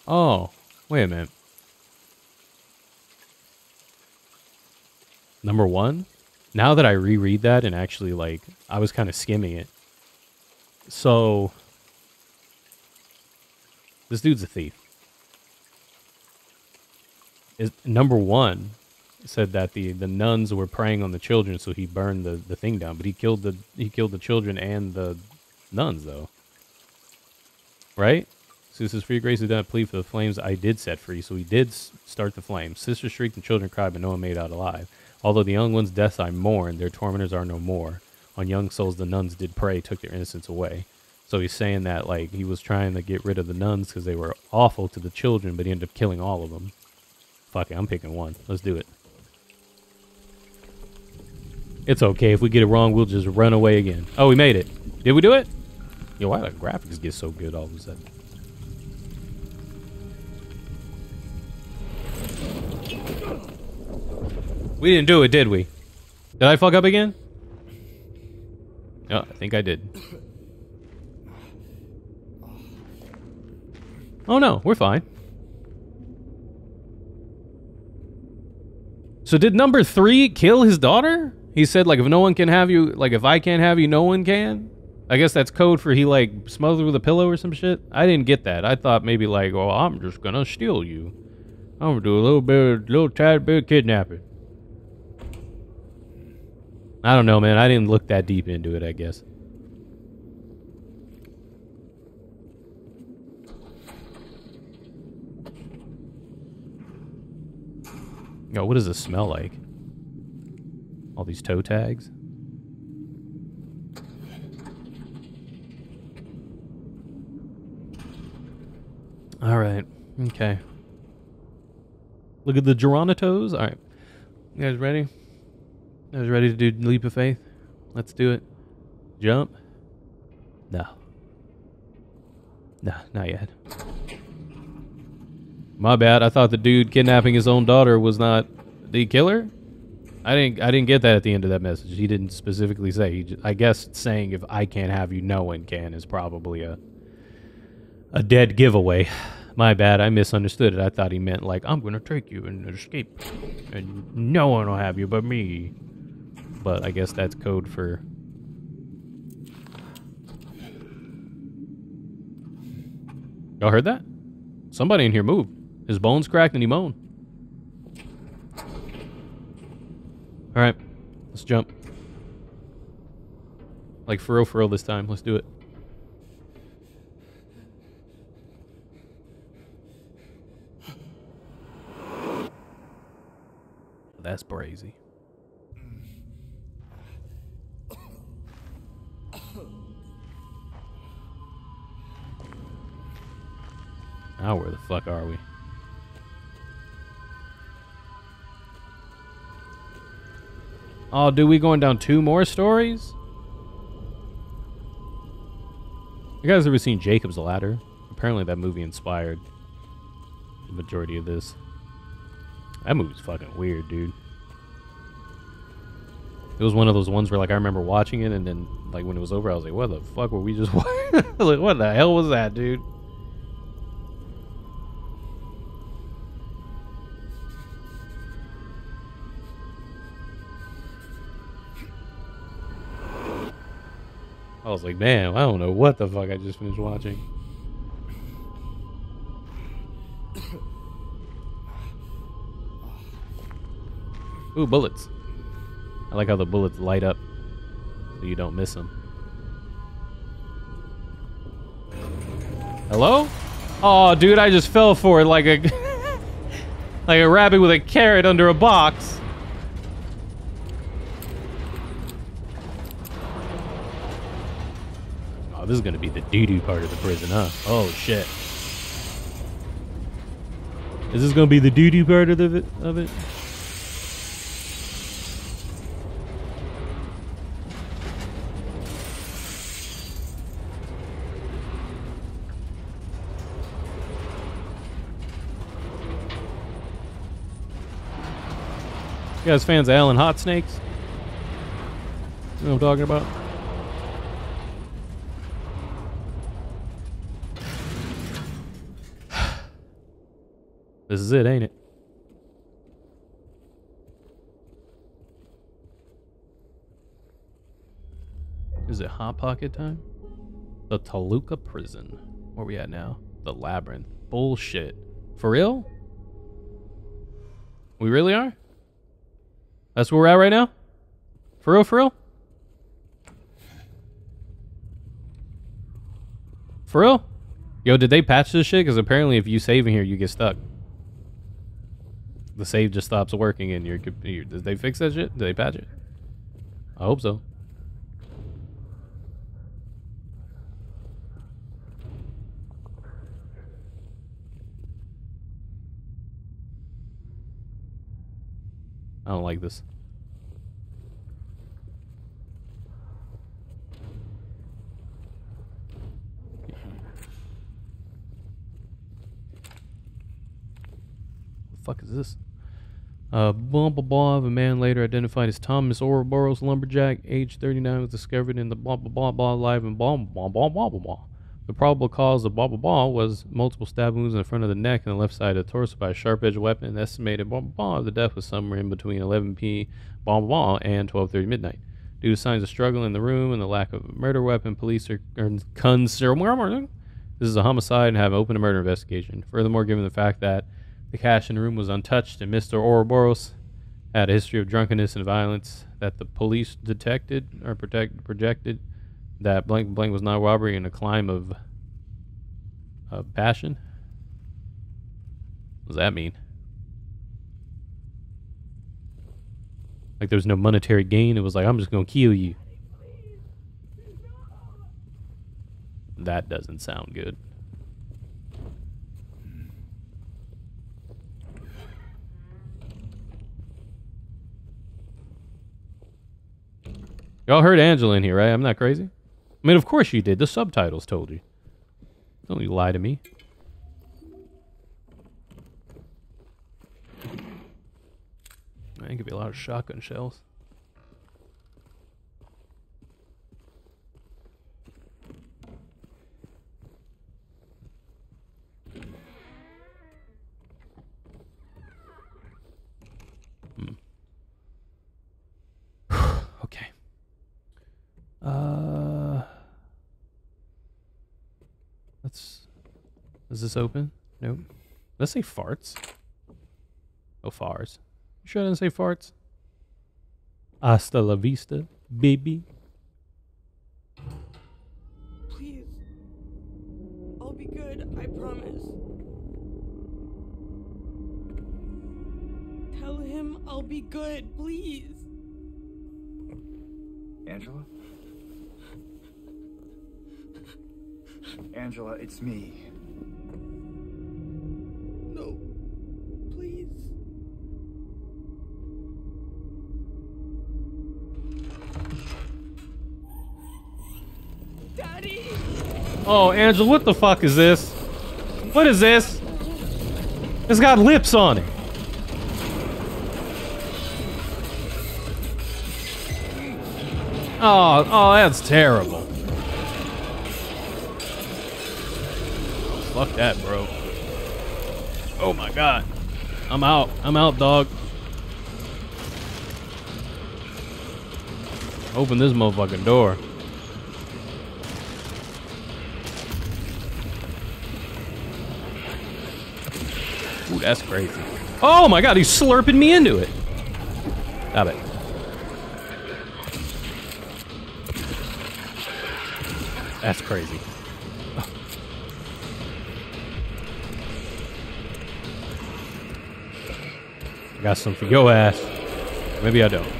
Oh, wait a minute. Number one, now that I reread that and actually like, I was kind of skimming it. So, this dude's a thief. Is number one said that the the nuns were preying on the children, so he burned the the thing down. But he killed the he killed the children and the nuns though. Right? So is for your grace who did not plead for the flames I did set free. So he did start the flames. Sisters shrieked and children cried, but no one made out alive. Although the young ones' deaths I mourn, their tormentors are no more. On young souls the nuns did pray, took their innocence away. So he's saying that like he was trying to get rid of the nuns because they were awful to the children, but he ended up killing all of them. Fuck it, I'm picking one. Let's do it. It's okay. If we get it wrong, we'll just run away again. Oh, we made it. Did we do it? Yo, why the graphics get so good all of a sudden? We didn't do it, did we? Did I fuck up again? Oh, I think I did. Oh no, we're fine. So did number three kill his daughter? He said like if no one can have you, like if I can't have you, no one can. I guess that's code for he like smothered with a pillow or some shit. I didn't get that. I thought maybe like, well, I'm just gonna steal you. I'm gonna do a little bit, a little tad bit of kidnapping. I don't know, man. I didn't look that deep into it, I guess. Yo, what does this smell like? All these toe tags? All right. Okay. Look at the Geronitos. All right. You guys ready? You was ready to do leap of faith? Let's do it. Jump. No. No, not yet. My bad. I thought the dude kidnapping his own daughter was not the killer. I didn't. I didn't get that at the end of that message. He didn't specifically say. Just, I guess saying if I can't have you, no one can is probably a a dead giveaway. My bad. I misunderstood it. I thought he meant like I'm gonna take you and escape, and no one will have you but me. But I guess that's code for. Y'all heard that? Somebody in here moved. His bones cracked and he moaned. All right, let's jump. Like for real, for real this time. Let's do it. That's brazy. Now where the fuck are we? Oh, dude, we going down two more stories? You guys ever seen Jacob's Ladder? Apparently that movie inspired the majority of this. That movie's fucking weird, dude. It was one of those ones where like I remember watching it and then like when it was over I was like, what the fuck were we just like what the hell was that, dude? I was like, man, I don't know what the fuck I just finished watching. Ooh, bullets. I like how the bullets light up so you don't miss them. Hello? Oh, dude, I just fell for it like a like a rabbit with a carrot under a box. Oh, this is gonna be the doo-doo part of the prison, huh? Oh shit. Is this gonna be the doo-doo part of it? Of it? You guys fans of Alan Hot Snakes? You know what I'm talking about? This is it, ain't it? Is it Hot Pocket time? The Toluca prison. Where we at now? The Labyrinth. Bullshit. For real? We really are? That's where we're at right now? For real, for real? For real? Yo, did they patch this shit? Because apparently if you save in here, you get stuck. The save just stops working and your computer. did they fix that shit? Did they patch it? I hope so. I don't like this. fuck is this? Uh, blah blah blah of a man later identified as Thomas Orosco lumberjack, age 39, was discovered in the blah blah blah blah live and blah blah blah blah blah blah. The probable cause of blah blah blah was multiple stab wounds in the front of the neck and the left side of the torso by a sharp edged weapon. And estimated blah blah blah the death was somewhere in between 11 p blah blah blah and 12:30 midnight. Due to signs of struggle in the room and the lack of a murder weapon, police are, are concerned. This is a homicide and have opened a murder investigation. Furthermore, given the fact that the cash in the room was untouched and Mr. Orosco had a history of drunkenness and violence that the police detected or protect, projected that blank blank was not robbery and a crime of of passion. What does that mean? Like there was no monetary gain. It was like I'm just gonna kill you. That doesn't sound good. Y'all heard Angela in here, right? I'm not crazy. I mean, of course you did. The subtitles told you. Don't you lie to me. Man, could be a lot of shotgun shells. Hmm. okay. Uh, let's. Is this open? Nope. Let's say farts. Oh, fars. You sure I didn't say farts? Hasta la vista, baby. Please. I'll be good, I promise. Tell him I'll be good, please. Angela? Angela, it's me. No. Please. Daddy! Oh, Angela, what the fuck is this? What is this? It's got lips on it. Oh, oh, that's terrible. Fuck that, bro. Oh my god. I'm out. I'm out, dog. Open this motherfucking door. Ooh, that's crazy. Oh my god, he's slurping me into it. Stop it. That's crazy. Got some for your ass. Maybe I don't.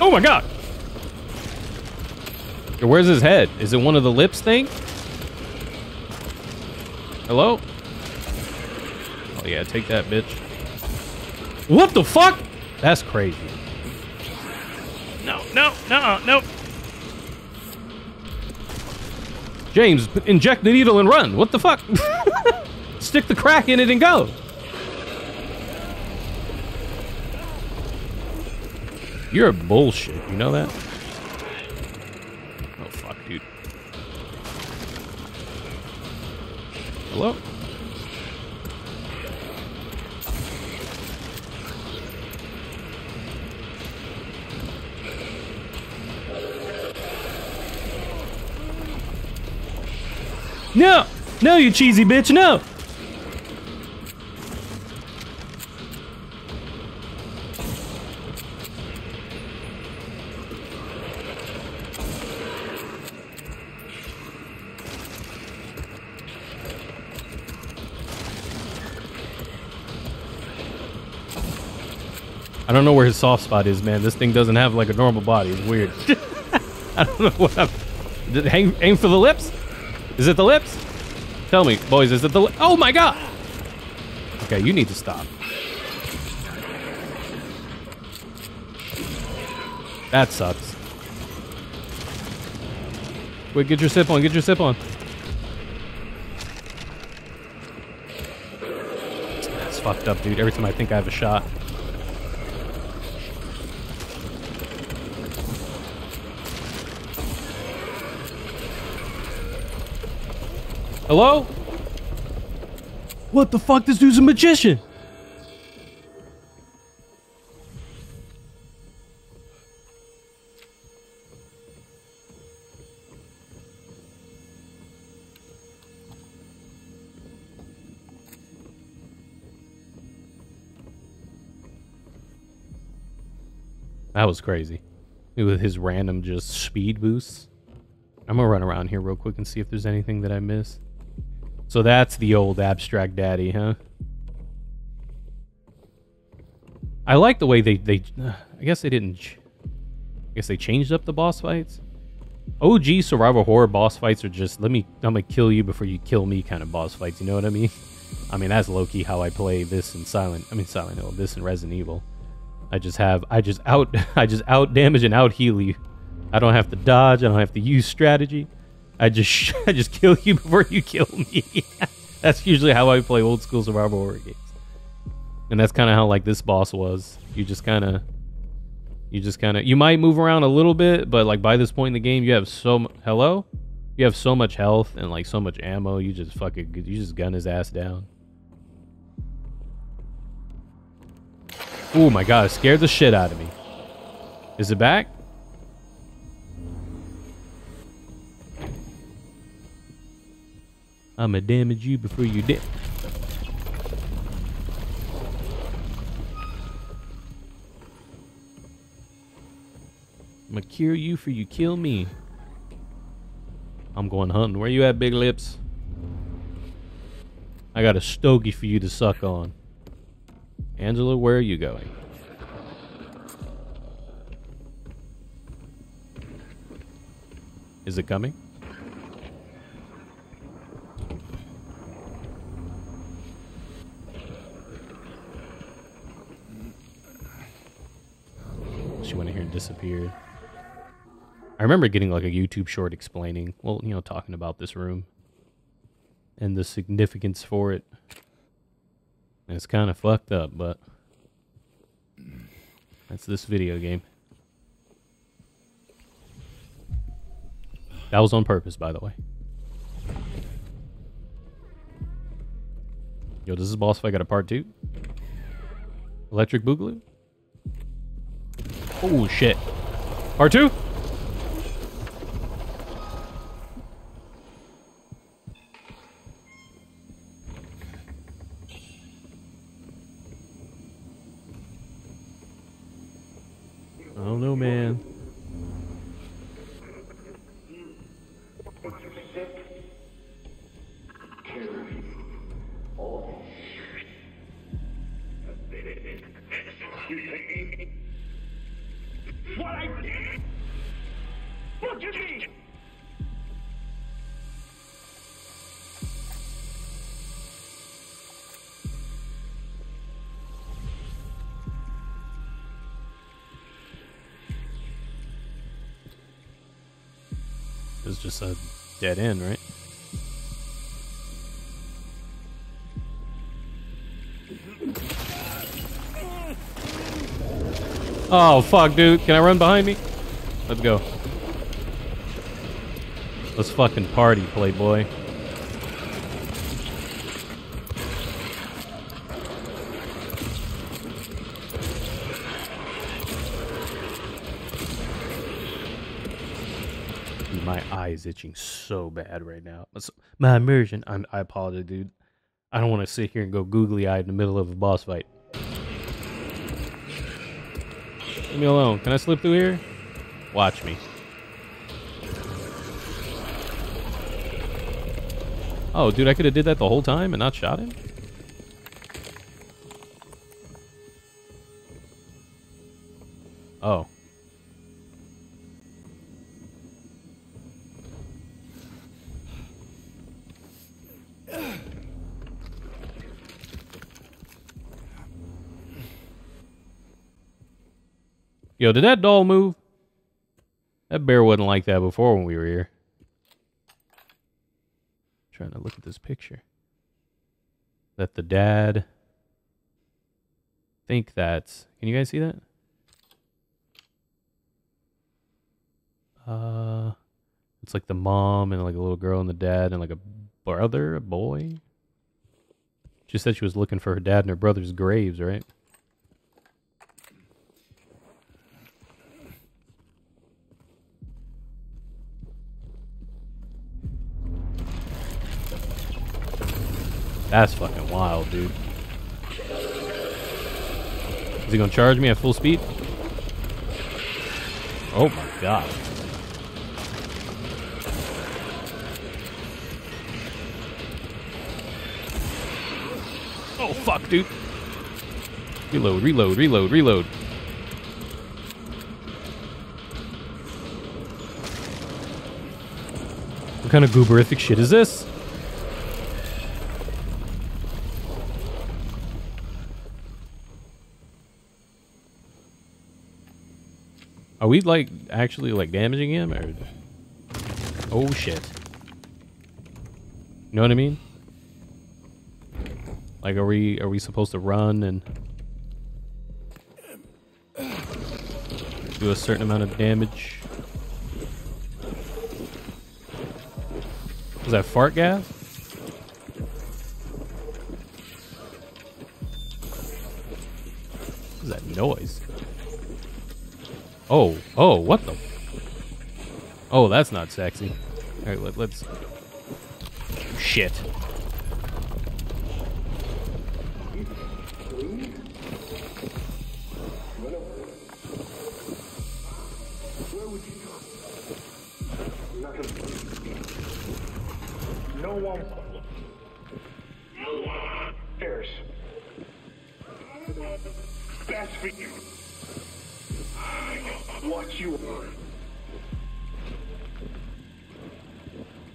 Oh my god! Where's his head? Is it one of the lips thing? Hello? Oh yeah, take that, bitch. What the fuck? That's crazy. No, no, no, no. James, inject the needle and run. What the fuck? Stick the crack in it and go. You're a bullshit. You know that? Oh fuck, dude. Hello? No! No, you cheesy bitch, no! Don't know where his soft spot is, man. This thing doesn't have like a normal body. It's weird. I don't know what I'm... Did it aim, for the lips? Is it the lips? Tell me, boys, is it the li- Oh my god! Okay, you need to stop. That sucks. Wait, get your sip on, get your sip on. That's fucked up, dude. Every time I think I have a shot. Hello? What the fuck? This dude's a magician. That was crazy. With his random just speed boosts. I'm gonna run around here real quick and see if there's anything that I missed. So that's the old abstract daddy, huh? I like the way they they. Uh, I guess they didn't. I guess they changed up the boss fights. OG survival horror boss fights are just let me I'm gonna kill you before you kill me kind of boss fights. You know what I mean? I mean that's low key how I play this in Silent. I mean Silent Hill. This in Resident Evil. I just have I just out I just out damage and out heal you. I don't have to dodge. I don't have to use strategy. I just I just kill you before you kill me. that's usually how I play old school survival horror games. And that's kind of how like this boss was. You just kind of you just kind of you might move around a little bit, but like by this point in the game, you have so hello, you have so much health and like so much ammo. You just fucking you just gun his ass down. Oh my god, it scared the shit out of me. Is it back? I'ma damage you before you dip. I'ma cure you for you kill me. I'm going hunting. Where you at, Big Lips? I got a stogie for you to suck on. Angela, where are you going? Is it coming? She went in here and disappeared. I remember getting like a YouTube short explaining, well, you know, talking about this room and the significance for it. And it's kind of fucked up, but that's this video game. That was on purpose, by the way. Yo, does this boss fight got a part two? Electric Boogaloo? Oh shit. R2? I don't know, man. Look at me! It's just a dead end, right? Oh, fuck, dude. Can I run behind me? Let's go. Let's fucking party, playboy. Dude, My eye is itching so bad right now. It's- My immersion. I'm, I apologize, dude. I don't want to sit here and go googly eyed in the middle of a boss fight. Leave me alone. Can I slip through here? Watch me. Oh, dude, I could have did that the whole time and not shot him? Oh. Yo, did that doll move? That bear wasn't like that before when we were here. Trying to look at this picture. That the dad think that's can you guys see that? Uh it's like the mom and like a little girl and the dad and like a brother, a boy. She said she was looking for her dad and her brother's graves, right? That's fucking wild, dude. Is he gonna charge me at full speed? Oh my god. Oh fuck, dude. Reload, reload, reload, reload. What kind of gooberific shit is this? Are we like actually like damaging him or Oh shit. You know what I mean? Like are we are we supposed to run and do a certain amount of damage? Is that fart gas? What is that noise? Oh, oh, what the? Oh, that's not sexy. All right, let, let's. Shit.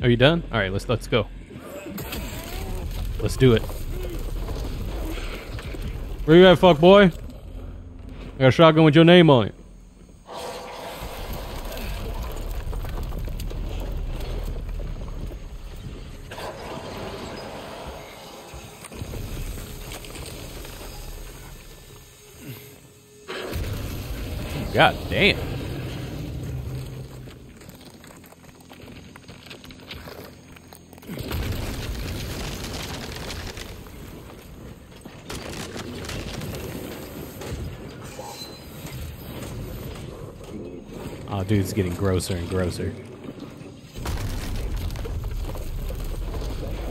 Are you done? All right, let's let's go. Let's do it. Where you at, fuck boy? I got a shotgun with your name on it. God damn. Dude, it's getting grosser and grosser.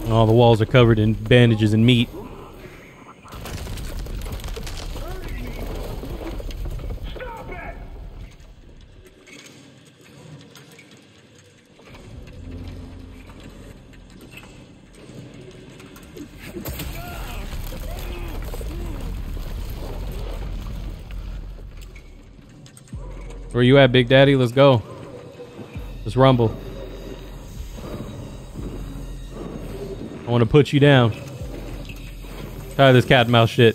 All the walls are covered in bandages and meat. Where you at, Big Daddy? Let's go. Let's rumble. I want to put you down. Try this cat and mouse shit.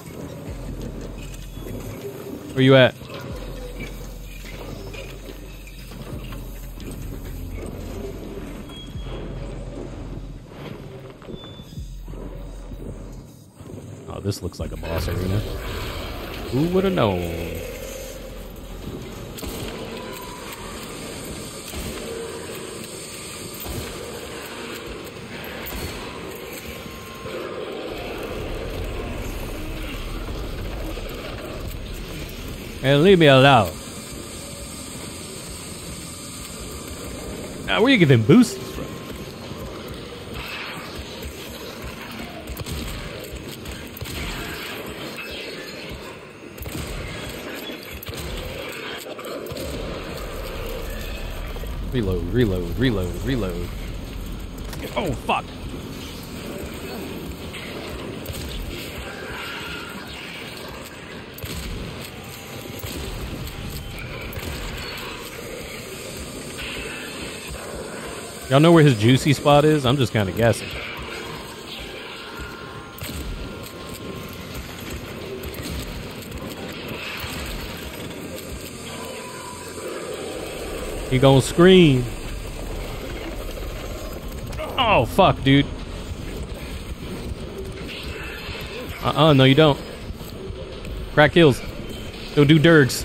Where you at? Oh, this looks like a boss arena. Who would have known? And leave me alone. Now, where you getting boosts from? Reload, reload, reload, reload. Oh, fuck. Y'all know where his juicy spot is? I'm just kind of guessing. He gonna scream. Oh, fuck, dude. Uh-uh, no you don't. Crack kills. Go do dergs.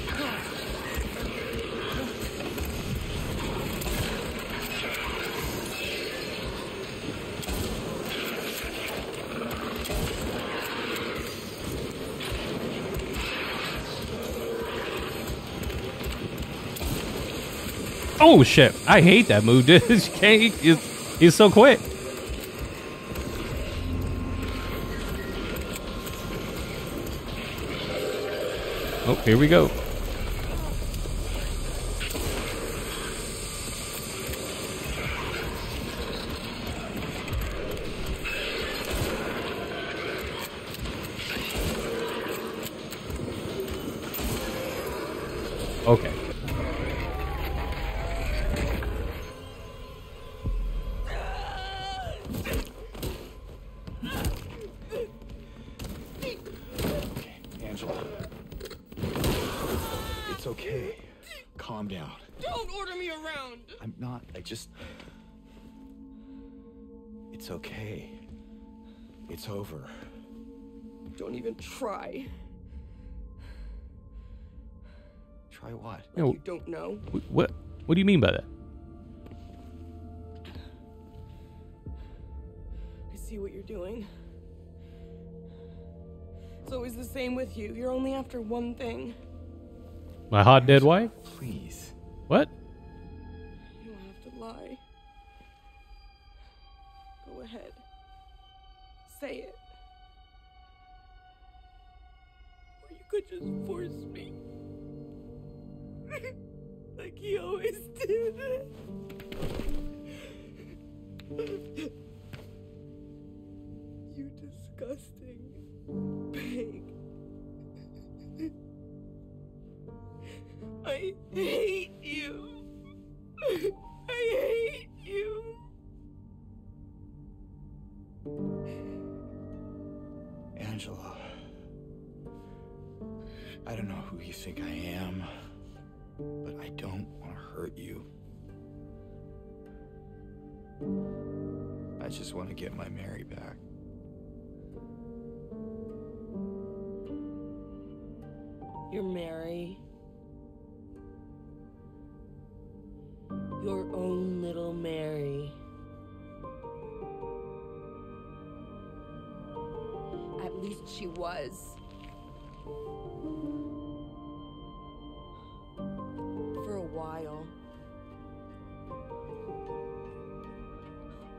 Oh shit! I hate that move, dude. He's, he's so quick. Oh, here we go. Try what? You know, You don't know. what? What do you mean by that? I see what you're doing. It's always the same with you. You're only after one thing. My hot dead wife? Please. What? Was. For a while.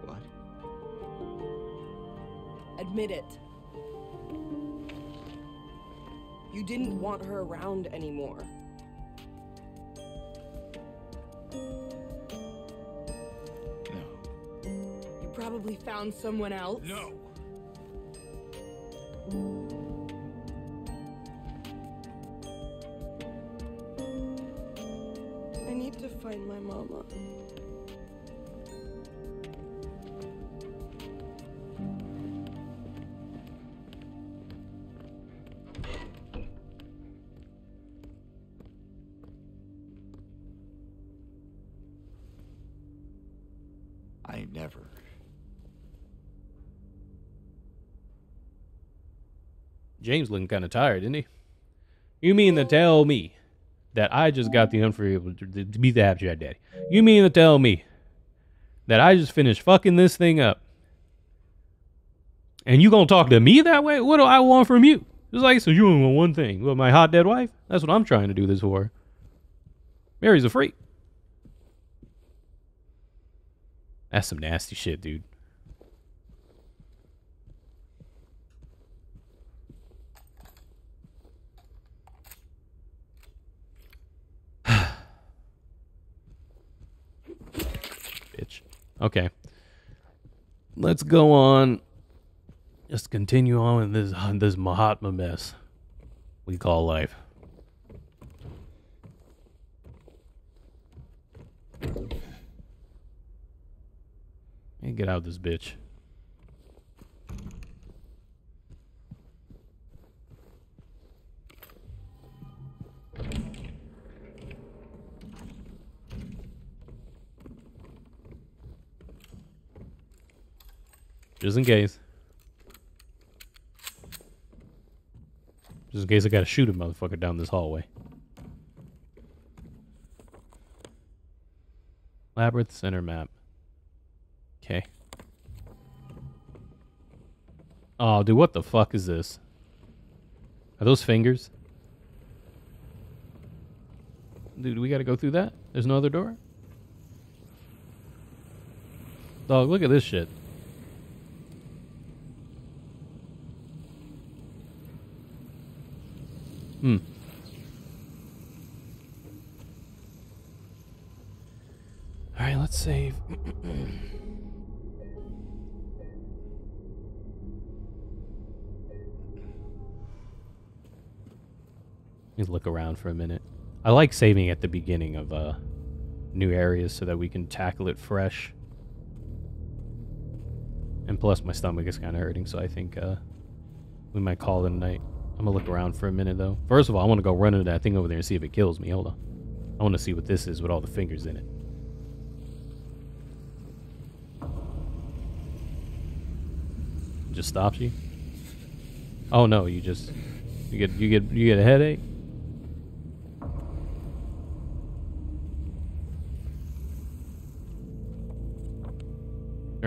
What? Admit it. You didn't want her around anymore. No. You probably found someone else. No! Never. James looking kind of tired, isn't he? You mean to tell me that I just got the unforgivable to, be the happy daddy? You mean to tell me that I just finished fucking this thing up? And you gonna talk to me that way? What do I want from you? It's like so, you only want one thing. What, my hot dead wife? That's what I'm trying to do this for. Mary's a freak. That's some nasty shit, dude. Bitch. Okay. Let's go on. Just continue on with this this Mahatma mess we call life. Hey, get out of this bitch. Just in case. Just in case I gotta shoot a motherfucker down this hallway. Labyrinth center map. Okay. Oh, dude, what the fuck is this? Are those fingers? Dude, we gotta go through that? There's no other door? Dog, look at this shit. Hmm. Alright, let's save. me look around for a minute. I like saving at the beginning of uh, new areas so that we can tackle it fresh. And plus, my stomach is kind of hurting, so I think uh, we might call it a night. I'm gonna look around for a minute though. First of all, I want to go run into that thing over there and see if it kills me. Hold on. I want to see what this is with all the fingers in it. Just stops you. Oh no, you just you get you get you get a headache.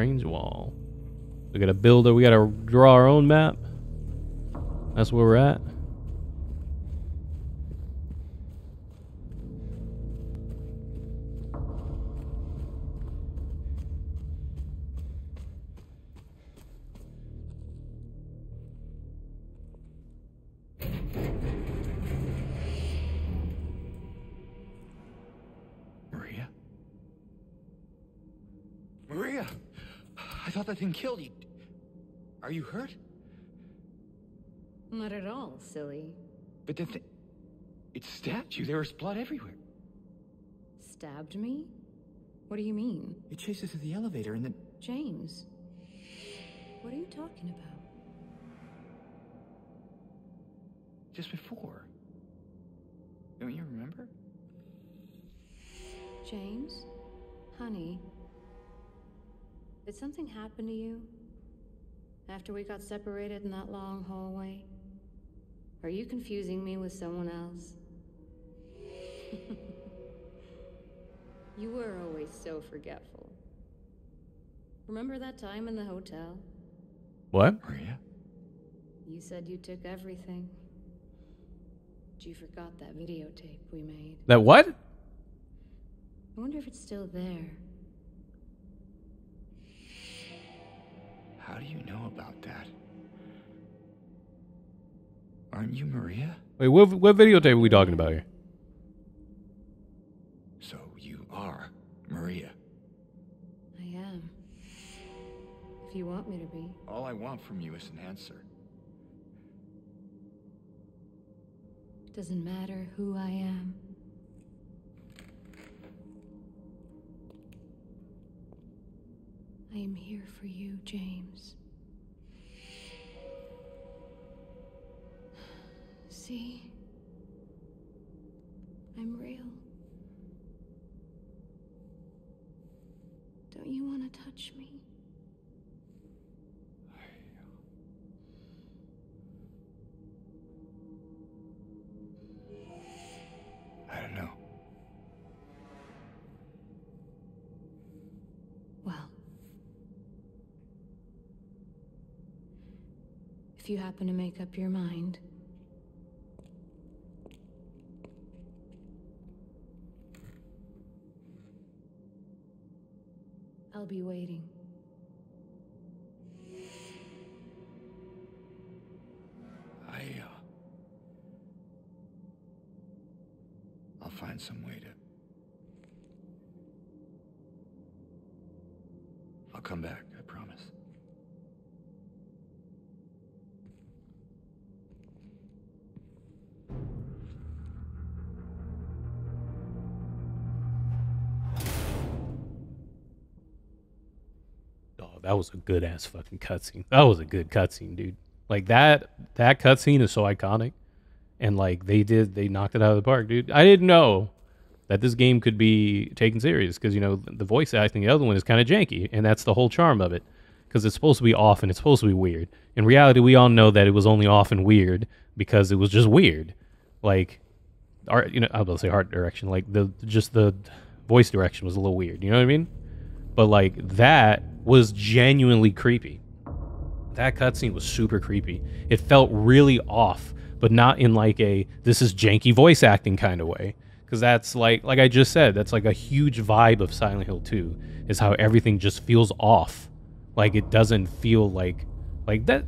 Strange wall. We gotta build it. We gotta draw our own map. That's where we're at. Thought that thing killed you. Are you hurt? Not at all, silly. But the thing. It stabbed you. There was blood everywhere. Stabbed me? What do you mean? It chased us to the elevator and then. James. What are you talking about? just before. Don't you remember? James? Honey? Did something happen to you? After we got separated in that long hallway? Are you confusing me with someone else? you were always so forgetful. Remember that time in the hotel? What? Maria? You said you took everything. But you forgot that videotape we made. That what? I wonder if it's still there. How do you know about that? Aren't you Maria? Wait, what what videotape are we talking about here? So you are Maria. I am. If you want me to be. All I want from you is an answer. Doesn't matter who I am. I am here for you, James. See? I'm real. Don't you want to touch me? If you happen to make up your mind, I'll be waiting. I, uh. I'll find some way to. I'll come back, that was a good ass fucking cutscene. That was a good cutscene, dude. Like that that cutscene is so iconic, and like they did, they knocked it out of the park, dude. I didn't know that this game could be taken serious because you know the voice acting, the other one is kind of janky, and that's the whole charm of it. Because it's supposed to be off and it's supposed to be weird. In reality, we all know that it was only off and weird because it was just weird. Like art, you know, I was say art direction, like the just the voice direction was a little weird. You know what I mean? But like that was genuinely creepy. That cutscene was super creepy. It felt really off, but not in like a this is janky voice acting kind of way. Because that's like like I just said, that's like a huge vibe of Silent Hill 2 is how everything just feels off. Like it doesn't feel like like that.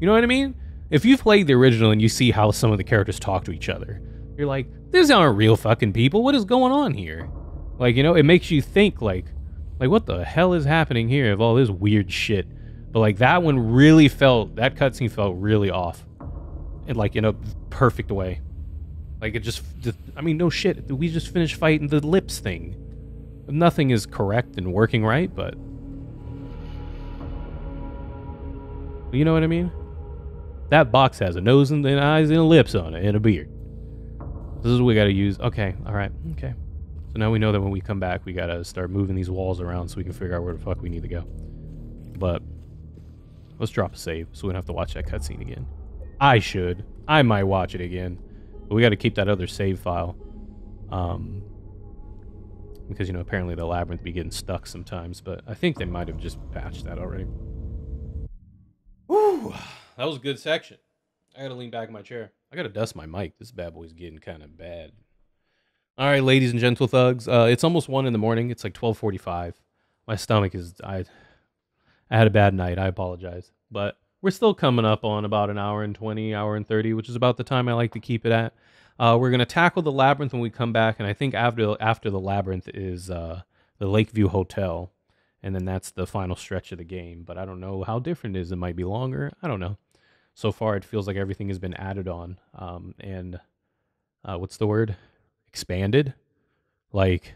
You know what I mean? If you've played the original and you see how some of the characters talk to each other, you're like, these aren't real fucking people. What is going on here? Like you know, it makes you think like like what the hell is happening here of all this weird shit. But like that one really felt that cutscene felt really off. And like in a perfect way. Like it just, I mean, no shit. We just finished fighting the lips thing. Nothing is correct and working right, but you know what I mean. That box has a nose and, and eyes and a lips on it and a beard. This is what we got to use. Okay, all right, okay. So now we know that when we come back, we got to start moving these walls around so we can figure out where the fuck we need to go. But let's drop a save so we don't have to watch that cutscene again. I should. I might watch it again. But we got to keep that other save file. Um, because, you know, apparently the labyrinth be getting stuck sometimes. But I think they might have just patched that already. Woo! That was a good section. I got to lean back in my chair. I got to dust my mic. This bad boy's getting kind of bad. All right, ladies and gentle thugs. Uh, it's almost 1 in the morning. It's like 1245. My stomach is... I, I had a bad night. I apologize. But we're still coming up on about an hour and 20, hour and 30, which is about the time I like to keep it at. Uh, we're going to tackle the labyrinth when we come back. And I think after, after the labyrinth is uh, the Lakeview Hotel. And then that's the final stretch of the game. But I don't know how different it is. It might be longer. I don't know. So far, it feels like everything has been added on. Um, and uh, what's the word? Expanded? Like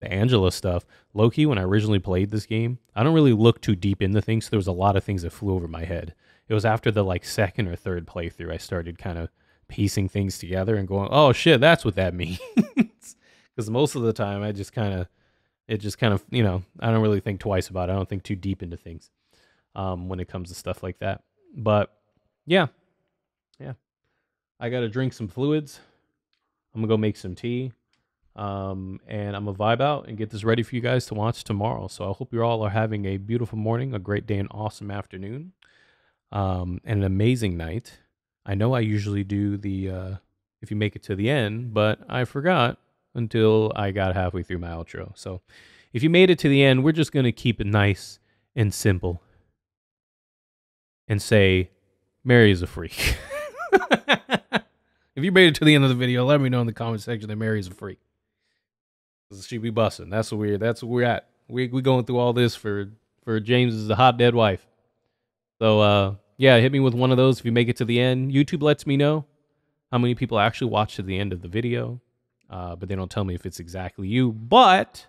the Angela stuff. Loki, when I originally played this game, I don't really look too deep into things. So there was a lot of things that flew over my head. It was after the like second or third playthrough I started kind of piecing things together and going, "Oh shit, that's what that means." Because most of the time, I just kind of, it just kind of, you know, I don't really think twice about it. I don't think too deep into things um, when it comes to stuff like that. But yeah, yeah, I got to drink some fluids. I'm gonna go make some tea um, and I'm gonna vibe out and get this ready for you guys to watch tomorrow. So I hope you all are having a beautiful morning, a great day, an awesome afternoon, um, and an amazing night. I know I usually do the uh, if you make it to the end, but I forgot until I got halfway through my outro. So if you made it to the end, we're just gonna keep it nice and simple and say, "Mary is a freak." if you made it to the end of the video, let me know in the comment section that Mary is a freak. She be busting. That's what we're. That's what we're at. We we going through all this for for James's hot dead wife. So uh, yeah, hit me with one of those if you make it to the end. YouTube lets me know how many people actually watch to the end of the video, uh, but they don't tell me if it's exactly you. But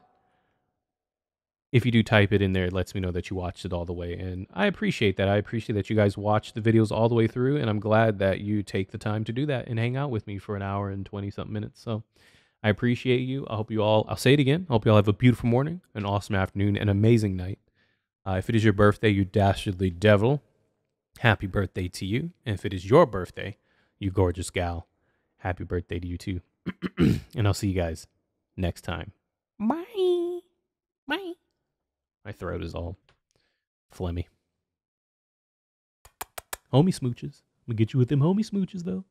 if you do type it in there, it lets me know that you watched it all the way, and I appreciate that. I appreciate that you guys watch the videos all the way through, and I'm glad that you take the time to do that and hang out with me for an hour and twenty something minutes. So. I appreciate you. I hope you all, I'll say it again. I hope you all have a beautiful morning, an awesome afternoon, an amazing night. Uh, if it is your birthday, you dastardly devil, happy birthday to you. And if it is your birthday, you gorgeous gal, happy birthday to you too. and I'll see you guys next time. Bye. My throat is all phlegmy. Homie smooches. I'm gonna get you with them homie smooches though.